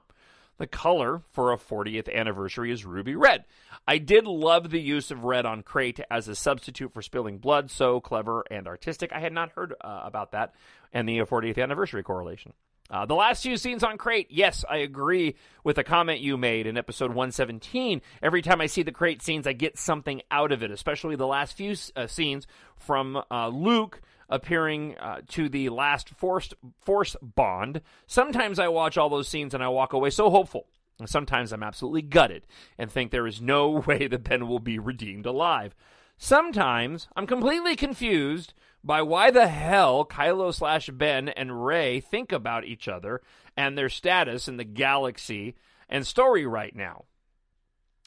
The color for a 40th anniversary is ruby red. I did love the use of red on Crait as a substitute for spilling blood. So clever and artistic. I had not heard uh, about that and the 40th anniversary correlation. Uh, the last few scenes on Crait, yes, I agree with a comment you made in episode 117. Every time I see the Crait scenes, I get something out of it, especially the last few uh, scenes from uh, Luke appearing uh, to the last forced force bond. Sometimes I watch all those scenes and I walk away so hopeful. And sometimes I'm absolutely gutted and think there is no way that Ben will be redeemed alive. Sometimes I'm completely confused by why the hell Kylo slash Ben and Rey think about each other and their status in the galaxy and story right now.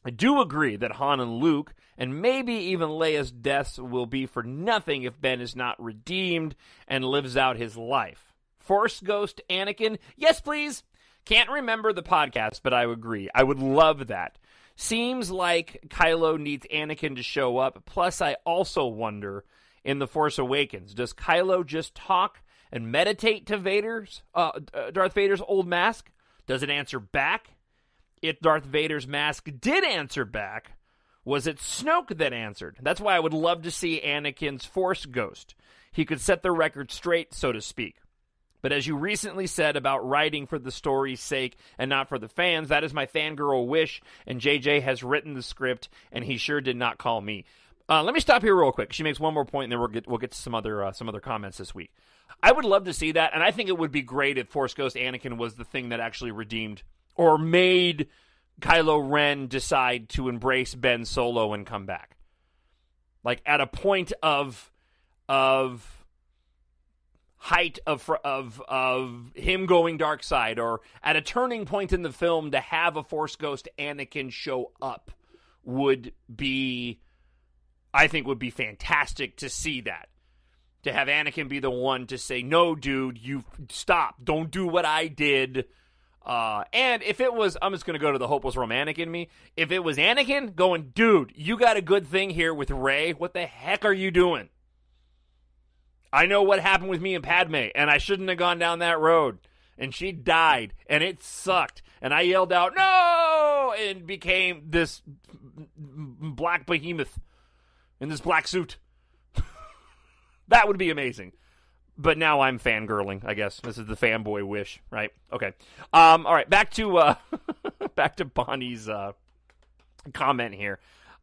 I do agree that Han and Luke, and maybe even Leia's deaths, will be for nothing if Ben is not redeemed and lives out his life. Force Ghost Anakin, yes, please. Can't remember the podcast, but I agree. I would love that. Seems like Kylo needs Anakin to show up. Plus, I also wonder in The Force Awakens, does Kylo just talk and meditate to Vader's uh, uh Darth Vader's old mask? Does it answer back? If Darth Vader's mask did answer back, was it Snoke that answered? That's why I would love to see Anakin's Force Ghost. He could set the record straight, so to speak. But as you recently said about writing for the story's sake and not for the fans, that is my fangirl wish, and JJ has written the script, and he sure did not call me. Uh, let me stop here real quick. She makes one more point, and then we'll get we'll get to some other uh, some other comments this week. I would love to see that, and I think it would be great if Force Ghost Anakin was the thing that actually redeemed or made Kylo Ren decide to embrace Ben Solo and come back. Like at a point of of height of of of him going dark side or at a turning point in the film to have a force ghost Anakin show up would be I think would be fantastic to see that. To have Anakin be the one to say, "No, dude, you stop. Don't do what I did." Uh, and if it was, I'm just going to go to the hopeless romantic in me. If it was Anakin going, dude, you got a good thing here with Rey. What the heck are you doing? I know what happened with me and Padme, and I shouldn't have gone down that road. And she died, and it sucked. And I yelled out, no! And became this black behemoth in this black suit. that would be amazing. But now I'm fangirling, I guess. This is the fanboy wish, right? Okay. Um, all right, back to uh back to Bonnie's uh comment here.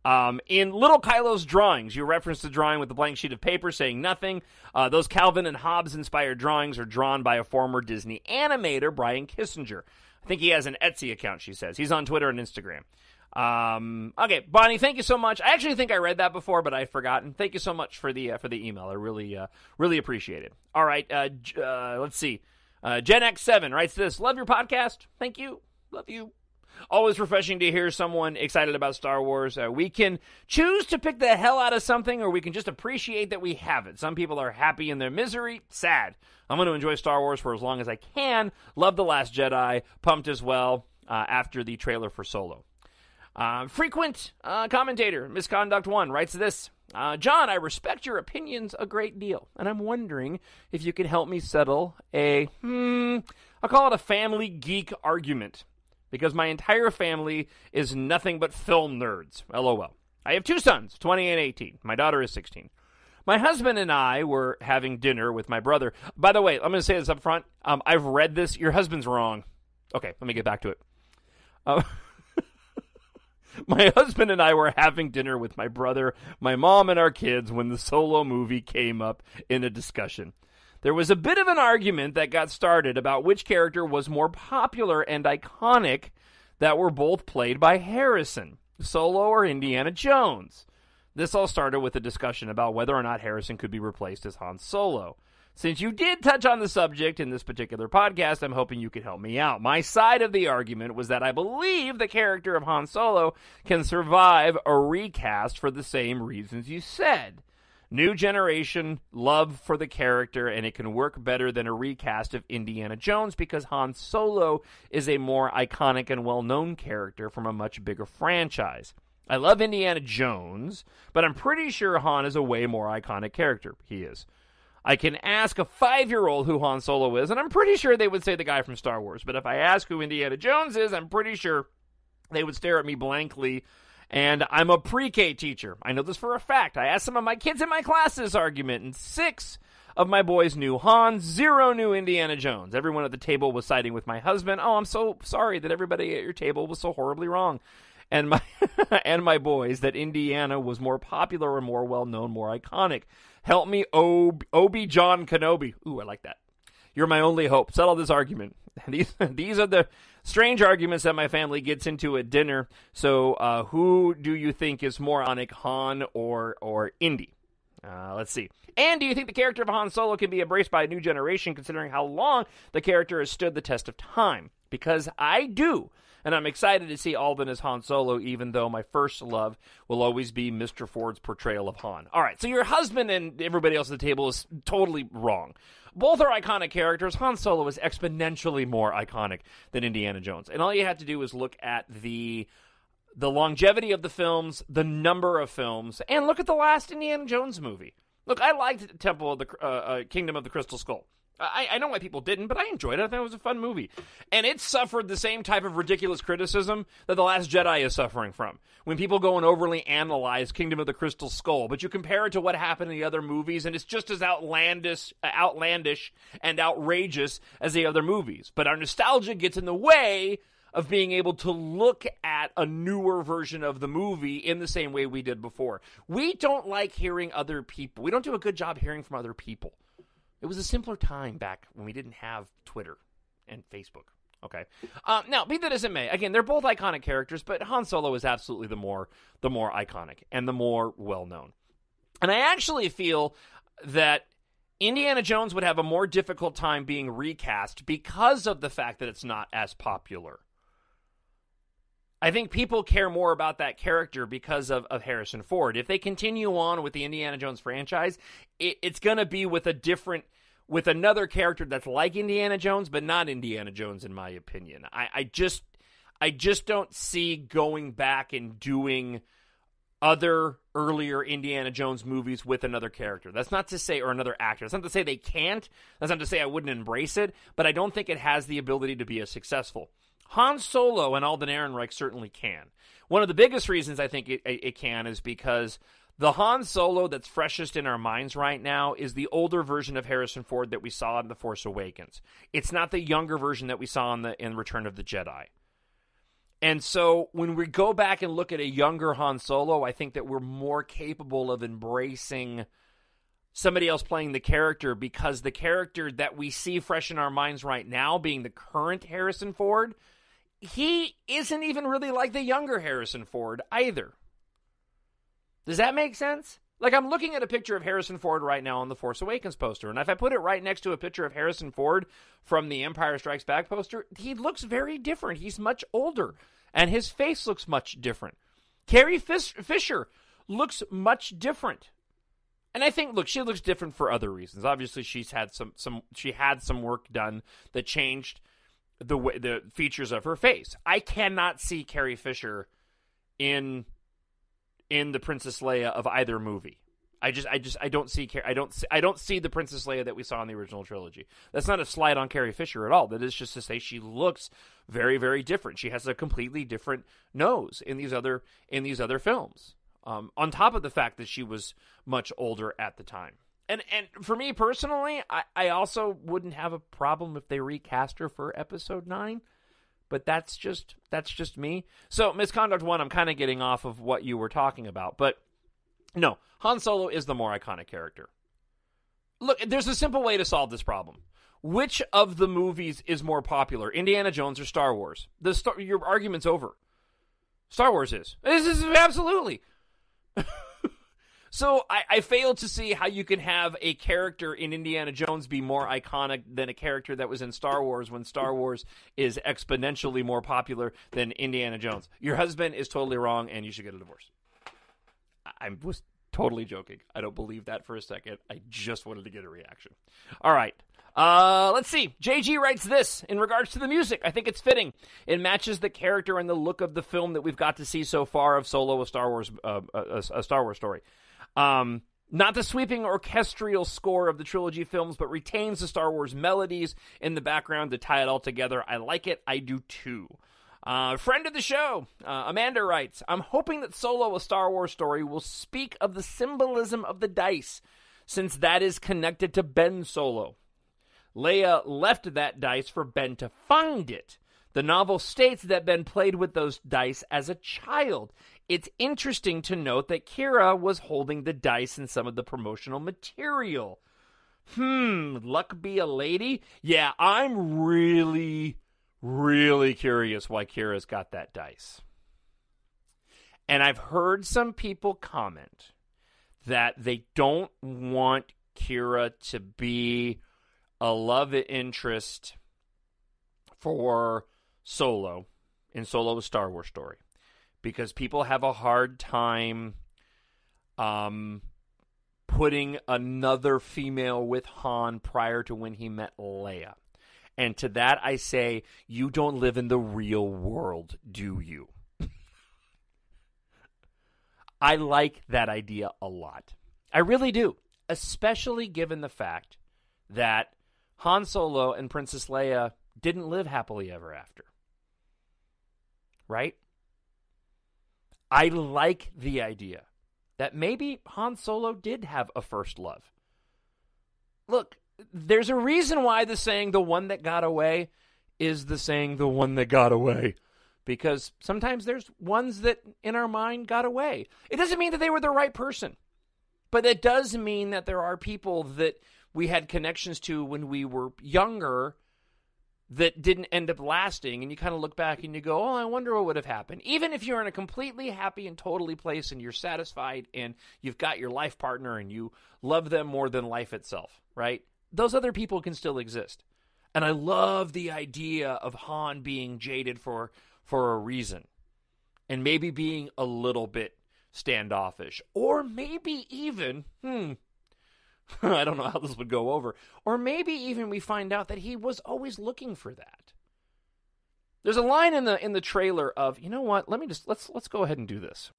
Um, in Little Kylo's drawings, you reference the drawing with the blank sheet of paper saying nothing. Uh, those Calvin and Hobbes inspired drawings are drawn by a former Disney animator, Brian Kesinger. I think he has an Etsy account, she says. He's on Twitter and Instagram. Um, okay, Bonnie, thank you so much. I actually think I read that before, but I've forgotten. Thank you so much for the uh, for the email. I really uh, really appreciate it. All right, uh, uh let's see. Uh, Gen X7 writes this: Love your podcast. Thank you. Love you. Always refreshing to hear someone excited about Star Wars. Uh, we can choose to pick the hell out of something, or we can just appreciate that we have it. Some people are happy in their misery, sad. I'm going to enjoy Star Wars for as long as I can. Love The Last Jedi. Pumped as well uh, after the trailer for Solo. Uh, frequent uh, commentator, Misconduct One, writes this uh, Jon, I respect your opinions a great deal, and I'm wondering if you could help me settle a, hmm, I'll call it a family geek argument because my entire family is nothing but film nerds. LOL. I have two sons, 20 and 18. My daughter is 16. My husband and I were having dinner with my brother. By the way, I'm going to say this up front. Um, I've read this. Your husband's wrong. Okay, let me get back to it. Uh, my husband and I were having dinner with my brother, my mom, and our kids when the solo movie came up in a discussion. There was a bit of an argument that got started about which character was more popular and iconic that were both played by Harrison, Solo or Indiana Jones. This all started with a discussion about whether or not Harrison could be replaced as Han Solo. Since you did touch on the subject in this particular podcast, I'm hoping you could help me out. My side of the argument was that I believe the character of Han Solo can survive a recast for the same reasons you said. New generation love for the character, and it can work better than a recast of Indiana Jones because Han Solo is a more iconic and well known character from a much bigger franchise. I love Indiana Jones, but I'm pretty sure Han is a way more iconic character. He is. I can ask a five year old who Han Solo is, and I'm pretty sure they would say the guy from Star Wars. But if I ask who Indiana Jones is, I'm pretty sure they would stare at me blankly. And I'm a pre K teacher. I know this for a fact. I asked some of my kids in my class this argument, and six of my boys knew Han, zero knew Indiana Jones. Everyone at the table was siding with my husband. Oh, I'm so sorry that everybody at your table was so horribly wrong. And my and my boys that Indiana was more popular and more well known, more iconic. Help me, Ob- Obi John Kenobi. Ooh, I like that. You're my only hope. Settle this argument. These these are the strange arguments that my family gets into at dinner. So, uh, who do you think is more iconic, Han or or Indy? Uh, let's see. And do you think the character of Han Solo can be embraced by a new generation, considering how long the character has stood the test of time? Because I do. And I'm excited to see Alden as Han Solo, even though my first love will always be Mr. Ford's portrayal of Han. All right, so your husband and everybody else at the table is totally wrong. Both are iconic characters. Han Solo is exponentially more iconic than Indiana Jones. And all you have to do is look at the the longevity of the films, the number of films, and look at the last Indiana Jones movie. Look, I liked Temple of the uh, uh, Kingdom of the Crystal Skull. I, I know why people didn't, but I enjoyed it. I thought it was a fun movie. And it suffered the same type of ridiculous criticism that The Last Jedi is suffering from. When people go and overly analyze Kingdom of the Crystal Skull, but you compare it to what happened in the other movies, and it's just as outlandish, uh, outlandish and outrageous as the other movies. But our nostalgia gets in the way of being able to look at a newer version of the movie in the same way we did before. We don't like hearing other people. We don't do a good job hearing from other people. It was a simpler time back when we didn't have Twitter and Facebook. Okay. Uh, now, be that as it may, again, they're both iconic characters, but Han Solo is absolutely the more the more iconic and the more well known. And I actually feel that Indiana Jones would have a more difficult time being recast because of the fact that it's not as popular. I think people care more about that character because of, of Harrison Ford. If they continue on with the Indiana Jones franchise, it, it's going to be with a different, with another character that's like Indiana Jones, but not Indiana Jones, in my opinion. I, I just, I just don't see going back and doing other earlier Indiana Jones movies with another character. That's not to say, or another actor. That's not to say they can't. That's not to say I wouldn't embrace it, but I don't think it has the ability to be as successful. Han Solo and Alden Ehrenreich certainly can. One of the biggest reasons I think it, it can is because the Han Solo that's freshest in our minds right now is the older version of Harrison Ford that we saw in The Force Awakens. It's not the younger version that we saw in the in Return of the Jedi. And so when we go back and look at a younger Han Solo, I think that we're more capable of embracing somebody else playing the character because the character that we see fresh in our minds right now being the current Harrison Ford he isn't even really like the younger Harrison Ford either. Does that make sense? Like I'm looking at a picture of Harrison Ford right now on the Force Awakens poster, and if I put it right next to a picture of Harrison Ford from the Empire Strikes Back poster, he looks very different. He's much older, and his face looks much different. Carrie Fisher looks much different. And I think, look, she looks different for other reasons. Obviously, she's had some some she had some work done that changed the way, the features of her face. I cannot see Carrie Fisher in in the Princess Leia of either movie. I just I just I don't see I don't see, I don't see the Princess Leia that we saw in the original trilogy. That's not a slide on Carrie Fisher at all. That is just to say she looks very very different. She has a completely different nose in these other in these other films. Um, on top of the fact that she was much older at the time and and for me personally, I, I also wouldn't have a problem if they recast her for episode nine. But that's just that's just me. So misconduct one, I'm kind of getting off of what you were talking about, but no, Han Solo is the more iconic character. Look, there's a simple way to solve this problem. Which of the movies is more popular, Indiana Jones or Star Wars? The Star, your argument's over. Star Wars is. This is absolutely. So I, I fail to see how you can have a character in Indiana Jones be more iconic than a character that was in Star Wars when Star Wars is exponentially more popular than Indiana Jones. Your husband is totally wrong, and you should get a divorce. I, I was totally joking. I don't believe that for a second. I just wanted to get a reaction. All right. Uh, let's see. JG writes this in regards to the music. I think it's fitting. It matches the character and the look of the film that we've got to see so far of Solo, a Star Wars, uh, a, a Star Wars story. Um, Not the sweeping orchestral score of the trilogy films, but retains the Star Wars melodies in the background to tie it all together. I like it. I do too. Uh, friend of the show, uh, Amanda writes I'm hoping that Solo, a Star Wars story, will speak of the symbolism of the dice, since that is connected to Ben Solo. Leia left that dice for Ben to find it. The novel states that Ben played with those dice as a child. It's interesting to note that Qi'ra was holding the dice in some of the promotional material. Hmm, luck be a lady? Yeah, I'm really, really curious why Qi'ra's got that dice. And I've heard some people comment that they don't want Kira to be a love interest for Solo in Solo's Star Wars story because people have a hard time um, putting another female with Han prior to when he met Leia. And to that I say, you don't live in the real world, do you? I like that idea a lot. I really do, especially given the fact that Han Solo and Princess Leia didn't live happily ever after right? I like the idea that maybe Han Solo did have a first love. Look, there's a reason why the saying the one that got away is the saying the one that got away. Because sometimes there's ones that in our mind got away. It doesn't mean that they were the right person, but it does mean that there are people that we had connections to when we were younger that didn't end up lasting and you kind of look back and you go oh i wonder what would have happened. Even if you're in a completely happy and totally place and you're satisfied and you've got your life partner and you love them more than life itself right? Those other people can still exist. And i love the idea of han being jaded for for a reason. And maybe being a little bit standoffish. Or maybe even hmm I don't know how this would go over. Or maybe even we find out that he was always looking for that. There's a line in the in the trailer of, you know what? Let me just let's let's go ahead and do this.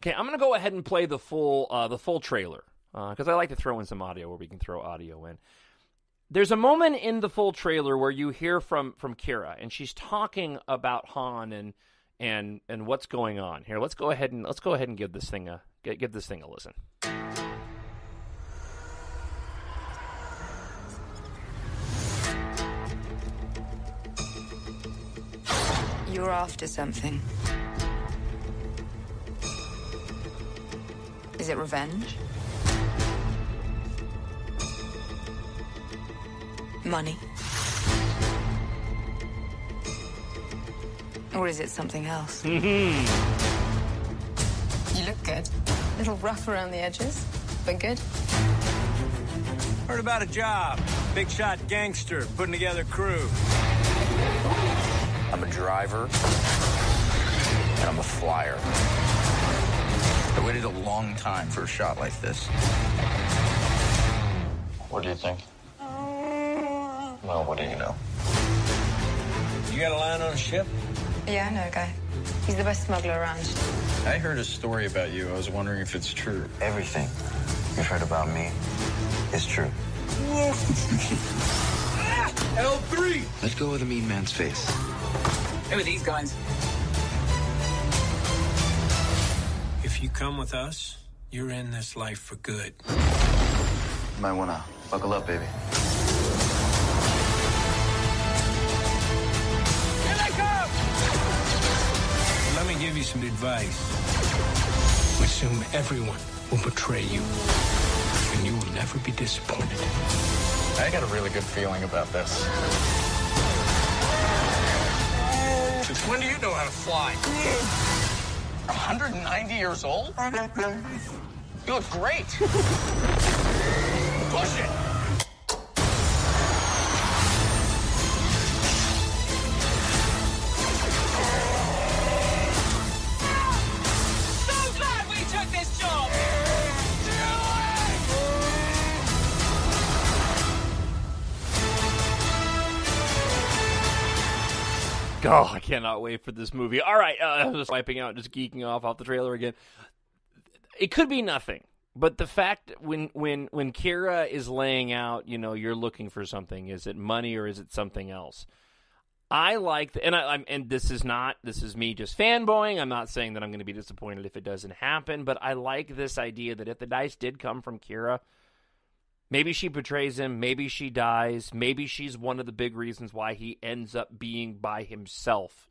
Okay, I'm gonna go ahead and play the full uh, the full trailer because uh, I like to throw in some audio where we can throw audio in. There's a moment in the full trailer where you hear from from Qi'ra and she's talking about Han and and and what's going on here. Let's go ahead and let's go ahead and give this thing a give this thing a listen. You're after something. Is it revenge? Money? Or is it something else? Mm-hmm. you look good. A little rough around the edges, but good. Heard about a job. Big shot gangster putting together crew. I'm a driver, and I'm a flyer. I waited a long time for a shot like this. What do you think? Uh, well, what do you know? You got a line on a ship? Yeah, I know a guy. He's the best smuggler around. I heard a story about you. I was wondering if it's true. Everything you've heard about me is true. L3! Ah, Let's go with a mean man's face. Who are these guys? If you come with us, you're in this life for good. You might wanna buckle up, baby. Here they come! Let me give you some advice. Assume everyone will betray you, and you will never be disappointed. I got a really good feeling about this. When do you know how to fly? 190 years old? You look great. Push it! Cannot wait for this movie. All right, uh, I'm just wiping out, just geeking off off the trailer again. It could be nothing, but the fact when when when Qi'ra is laying out, you know, you're looking for something. Is it money or is it something else? I like, the, and I, I'm, and this is not, this is me just fanboying. I'm not saying that I'm going to be disappointed if it doesn't happen, but I like this idea that if the dice did come from Qi'ra, maybe she betrays him, maybe she dies, maybe she's one of the big reasons why he ends up being by himself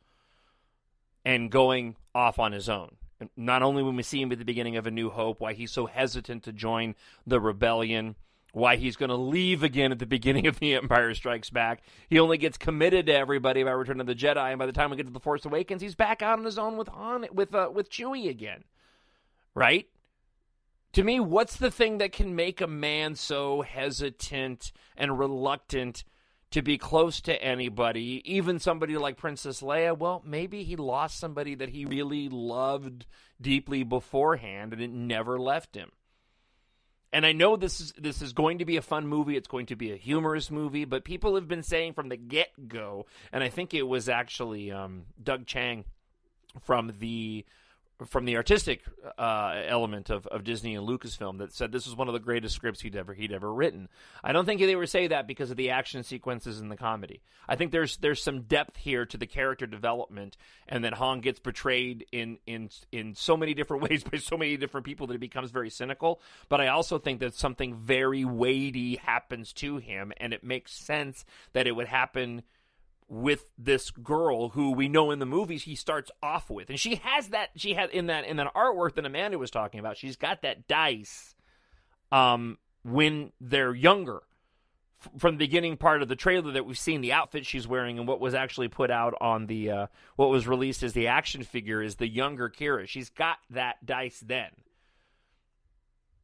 and going off on his own. Not only when we see him at the beginning of A New Hope, why he's so hesitant to join the rebellion why he's going to leave again at the beginning of The Empire Strikes Back. He only gets committed to everybody by Return of the Jedi, and by the time we get to The Force Awakens, he's back out on his own with Han with uh, with Chewie again. Right? To me, what's the thing that can make a man so hesitant and reluctant to be close to anybody, even somebody like Princess Leia? Well, maybe he lost somebody that he really loved deeply beforehand and it never left him and I know this is this is going to be a fun movie. It's going to be a humorous movie, but people have been saying from the get go, and I think it was actually um, Doug Chiang from the from the artistic uh, element of, of Disney and Lucasfilm that said this was one of the greatest scripts he'd ever he'd ever written. I don't think they were say that because of the action sequences and the comedy. I think there's there's some depth here to the character development, and that Han gets betrayed in in in so many different ways by so many different people that it becomes very cynical. But I also think that something very weighty happens to him, and it makes sense that it would happen with this girl who we know in the movies he starts off with. And she has that she had in that in that artwork that Amanda was talking about she's got that dice um when they're younger F- from the beginning part of the trailer that we've seen the outfit she's wearing and what was actually put out on the uh, what was released as the action figure is the younger Qi'ra. She's got that dice then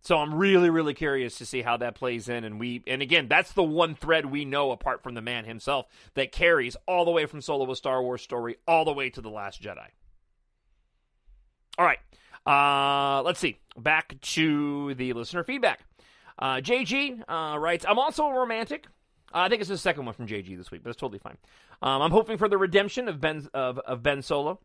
so I'm really, really curious to see how that plays in. And we, and again, that's the one thread we know apart from the man himself that carries all the way from Solo a Star Wars story all the way to the Last Jedi. All right, uh, let's see. Back to the listener feedback. Uh, JG uh, writes, "I'm also a romantic." Uh, I think it's the second one from JG this week, but it's totally fine. Um, I'm hoping for the redemption of Ben of, of Ben Solo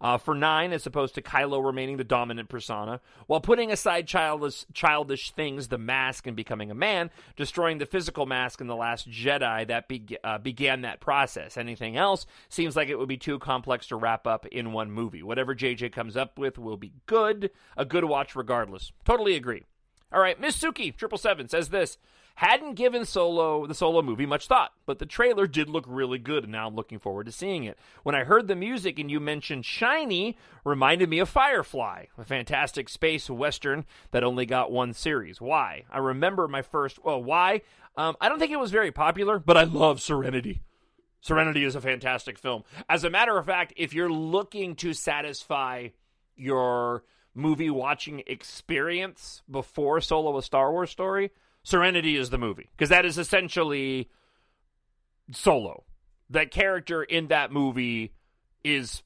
uh, for nine, as opposed to Kylo remaining the dominant persona, while putting aside childish, childish things, the mask and becoming a man, destroying the physical mask in The Last Jedi that be- uh, began that process. Anything else seems like it would be too complex to wrap up in one movie. Whatever JJ comes up with will be good, a good watch regardless. Totally agree. All right, Miss Suki, triple seven says this. Hadn't given Solo the Solo movie much thought, but the trailer did look really good, and now I'm looking forward to seeing it. When I heard the music and you mentioned Shiny, reminded me of Firefly, a fantastic space western that only got one series. Why? I remember my first. Well, why? Um, I don't think it was very popular, but I love Serenity. Serenity is a fantastic film. As a matter of fact, if you're looking to satisfy your movie watching experience before Solo a Star Wars story, Serenity is the movie because that is essentially Solo. That character in that movie is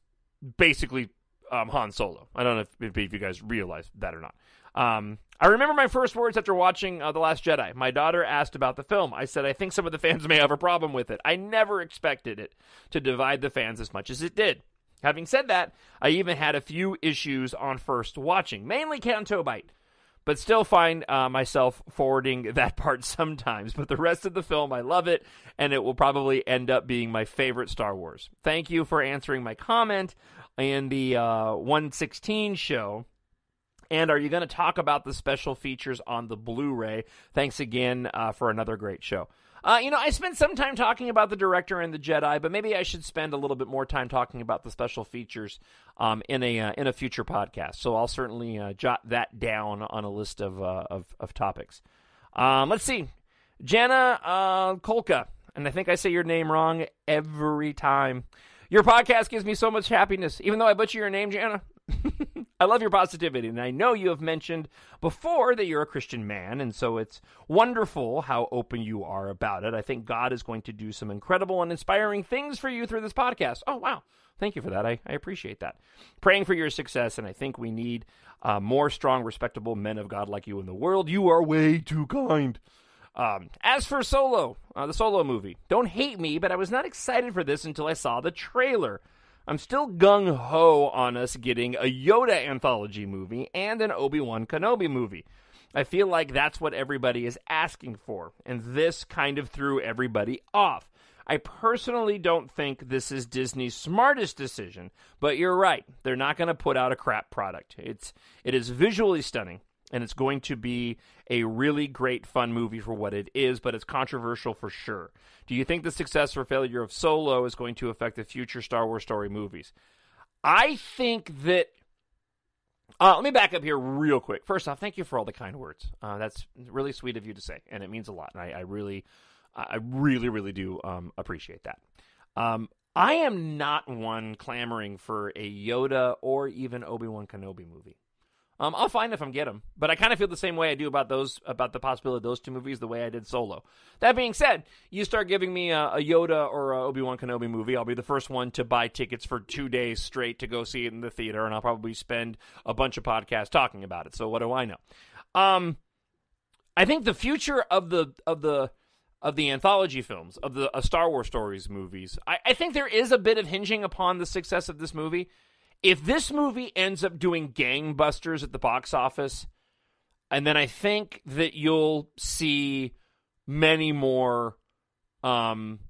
basically um, Han Solo. I don't know if, if, you guys realize that or not. Um, I remember my first words after watching uh, The Last Jedi. My daughter asked about the film. I said, I think some of the fans may have a problem with it. I never expected it to divide the fans as much as it did. Having said that, I even had a few issues on first watching, mainly Canto Bight but still find uh, myself forwarding that part sometimes. But the rest of the film, I love it, and it will probably end up being my favorite Star Wars. Thank you for answering my comment in the uh, 116 show. And are you going to talk about the special features on the Blu ray? Thanks again uh, for another great show. Uh, you know, I spent some time talking about the director and the Jedi, but maybe I should spend a little bit more time talking about the special features um, in a uh, in a future podcast. So I'll certainly uh, jot that down on a list of uh, of, of, topics. Um, let's see, Jana uh, Kolka, and I think I say your name wrong every time. Your podcast gives me so much happiness, even though I butcher your name, Jana. I love your positivity, and I know you have mentioned before that you're a Christian man, and so it's wonderful how open you are about it. I think God is going to do some incredible and inspiring things for you through this podcast. Oh, wow. Thank you for that. I, I appreciate that. Praying for your success, and I think we need uh, more strong, respectable men of God like you in the world. You are way too kind. Um, as for Solo, uh, the Solo movie, don't hate me, but I was not excited for this until I saw the trailer. I'm still gung ho on us getting a Yoda anthology movie and an Obi Wan Kenobi movie. I feel like that's what everybody is asking for, and this kind of threw everybody off. I personally don't think this is Disney's smartest decision, but you're right. They're not going to put out a crap product. It's it is visually stunning and it's going to be a really great fun movie for what it is, but it's controversial for sure. Do you think the success or failure of Solo is going to affect the future Star Wars story movies? I think that uh, let me back up here real quick. First off, thank you for all the kind words. Uh, that's really sweet of you to say, and it means a lot. And I, I really, I really, really do um, appreciate that. Um, I am not one clamoring for a Yoda or even Obi Wan Kenobi movie. Um, I'll find if I'm get them, but I kind of feel the same way I do about those about the possibility of those two movies the way I did Solo. That being said, you start giving me a, a Yoda or Obi Wan Kenobi movie, I'll be the first one to buy tickets for two days straight to go see it in the theater, and I'll probably spend a bunch of podcasts talking about it. So what do I know? Um, I think the future of the of the of the anthology films of the of Star Wars stories movies, I, I think there is a bit of hinging upon the success of this movie if this movie ends up doing gangbusters at the box office, and then I think that you'll see many more um,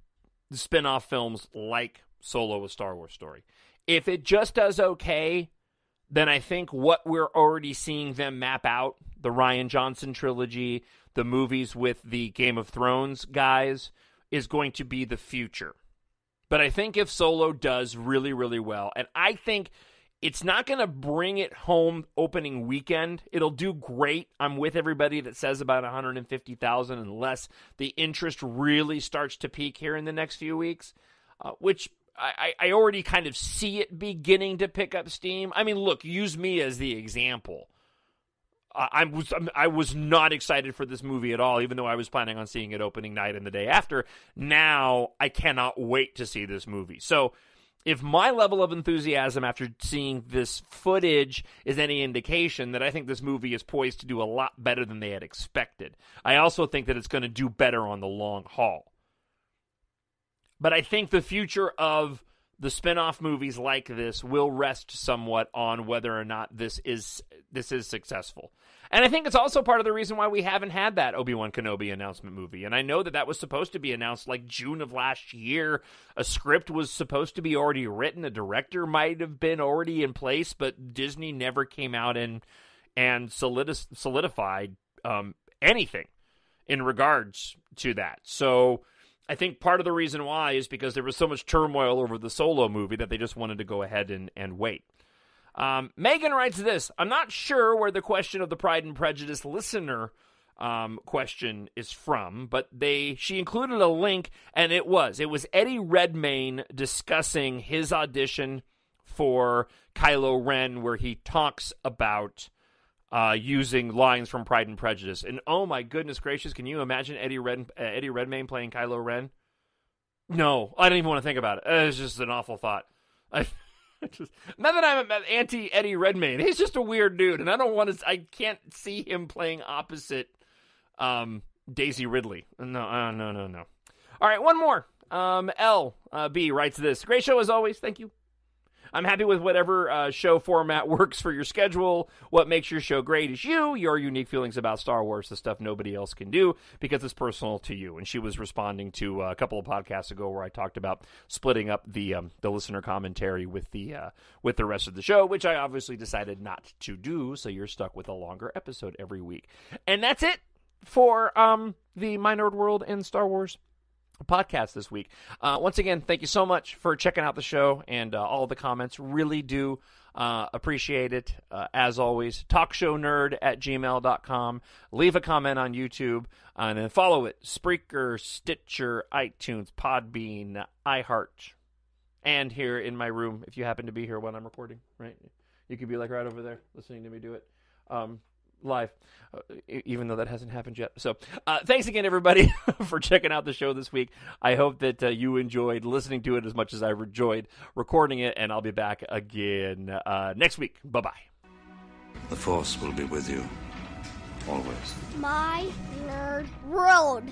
spin-off films like Solo: A Star Wars Story. If it just does okay, then I think what we're already seeing them map out the Rian Johnson trilogy, the movies with the Game of Thrones guys, is going to be the future. But I think if Solo does really, really well, and I think it's not going to bring it home opening weekend. It'll do great. I'm with everybody that says about 150,000 unless the interest really starts to peak here in the next few weeks, uh, which I, I already kind of see it beginning to pick up steam. I mean, look, use me as the example. I was I was not excited for this movie at all, even though I was planning on seeing it opening night and the day after. Now I cannot wait to see this movie. So, if my level of enthusiasm after seeing this footage is any indication, that I think this movie is poised to do a lot better than they had expected. I also think that it's going to do better on the long haul. But I think the future of the spin-off movies like this will rest somewhat on whether or not this is this is successful. And I think it's also part of the reason why we haven't had that Obi-Wan Kenobi announcement movie. And I know that that was supposed to be announced like June of last year. A script was supposed to be already written, a director might have been already in place, but Disney never came out and and solidified um, anything in regards to that. So I think part of the reason why is because there was so much turmoil over the solo movie that they just wanted to go ahead and, and wait. Um, Megan writes this I'm not sure where the question of the Pride and Prejudice listener um, question is from, but they she included a link, and it was it was Eddie Redmayne discussing his audition for Kylo Ren, where he talks about uh, using lines from Pride and Prejudice. And oh my goodness gracious, can you imagine Eddie Red uh, Eddie Redmayne playing Kylo Ren? No, I don't even want to think about it. It's just an awful thought. I just, not that I'm anti Eddie Redmayne. He's just a weird dude, and I don't want to. I can't see him playing opposite um, Daisy Ridley. No, uh, no, no, no. All right, one more. Um, L uh, B writes this. Great show as always. Thank you. I'm happy with whatever uh, show format works for your schedule. What makes your show great is you, your unique feelings about Star Wars, the stuff nobody else can do because it's personal to you. And she was responding to uh, a couple of podcasts ago where I talked about splitting up the um, the listener commentary with the uh, with the rest of the show, which I obviously decided not to do. So you're stuck with a longer episode every week, and that's it for um, the My Nerd World and Star Wars podcast this week. Uh, once again, thank you so much for checking out the show and uh, all the comments. Really do uh, appreciate it. Uh, as always, talkshownerd at gmail.com. Leave a comment on YouTube and then follow it Spreaker, Stitcher, iTunes, Podbean, iHeart, and here in my room if you happen to be here when I'm recording, right? You could be like right over there listening to me do it. Um, live, uh, even though that hasn't happened yet. So, uh, thanks again, everybody, for checking out the show this week. I hope that uh, you enjoyed listening to it as much as I've enjoyed recording it, and I'll be back again uh, next week. Bye bye. The Force will be with you always. My Nerd World.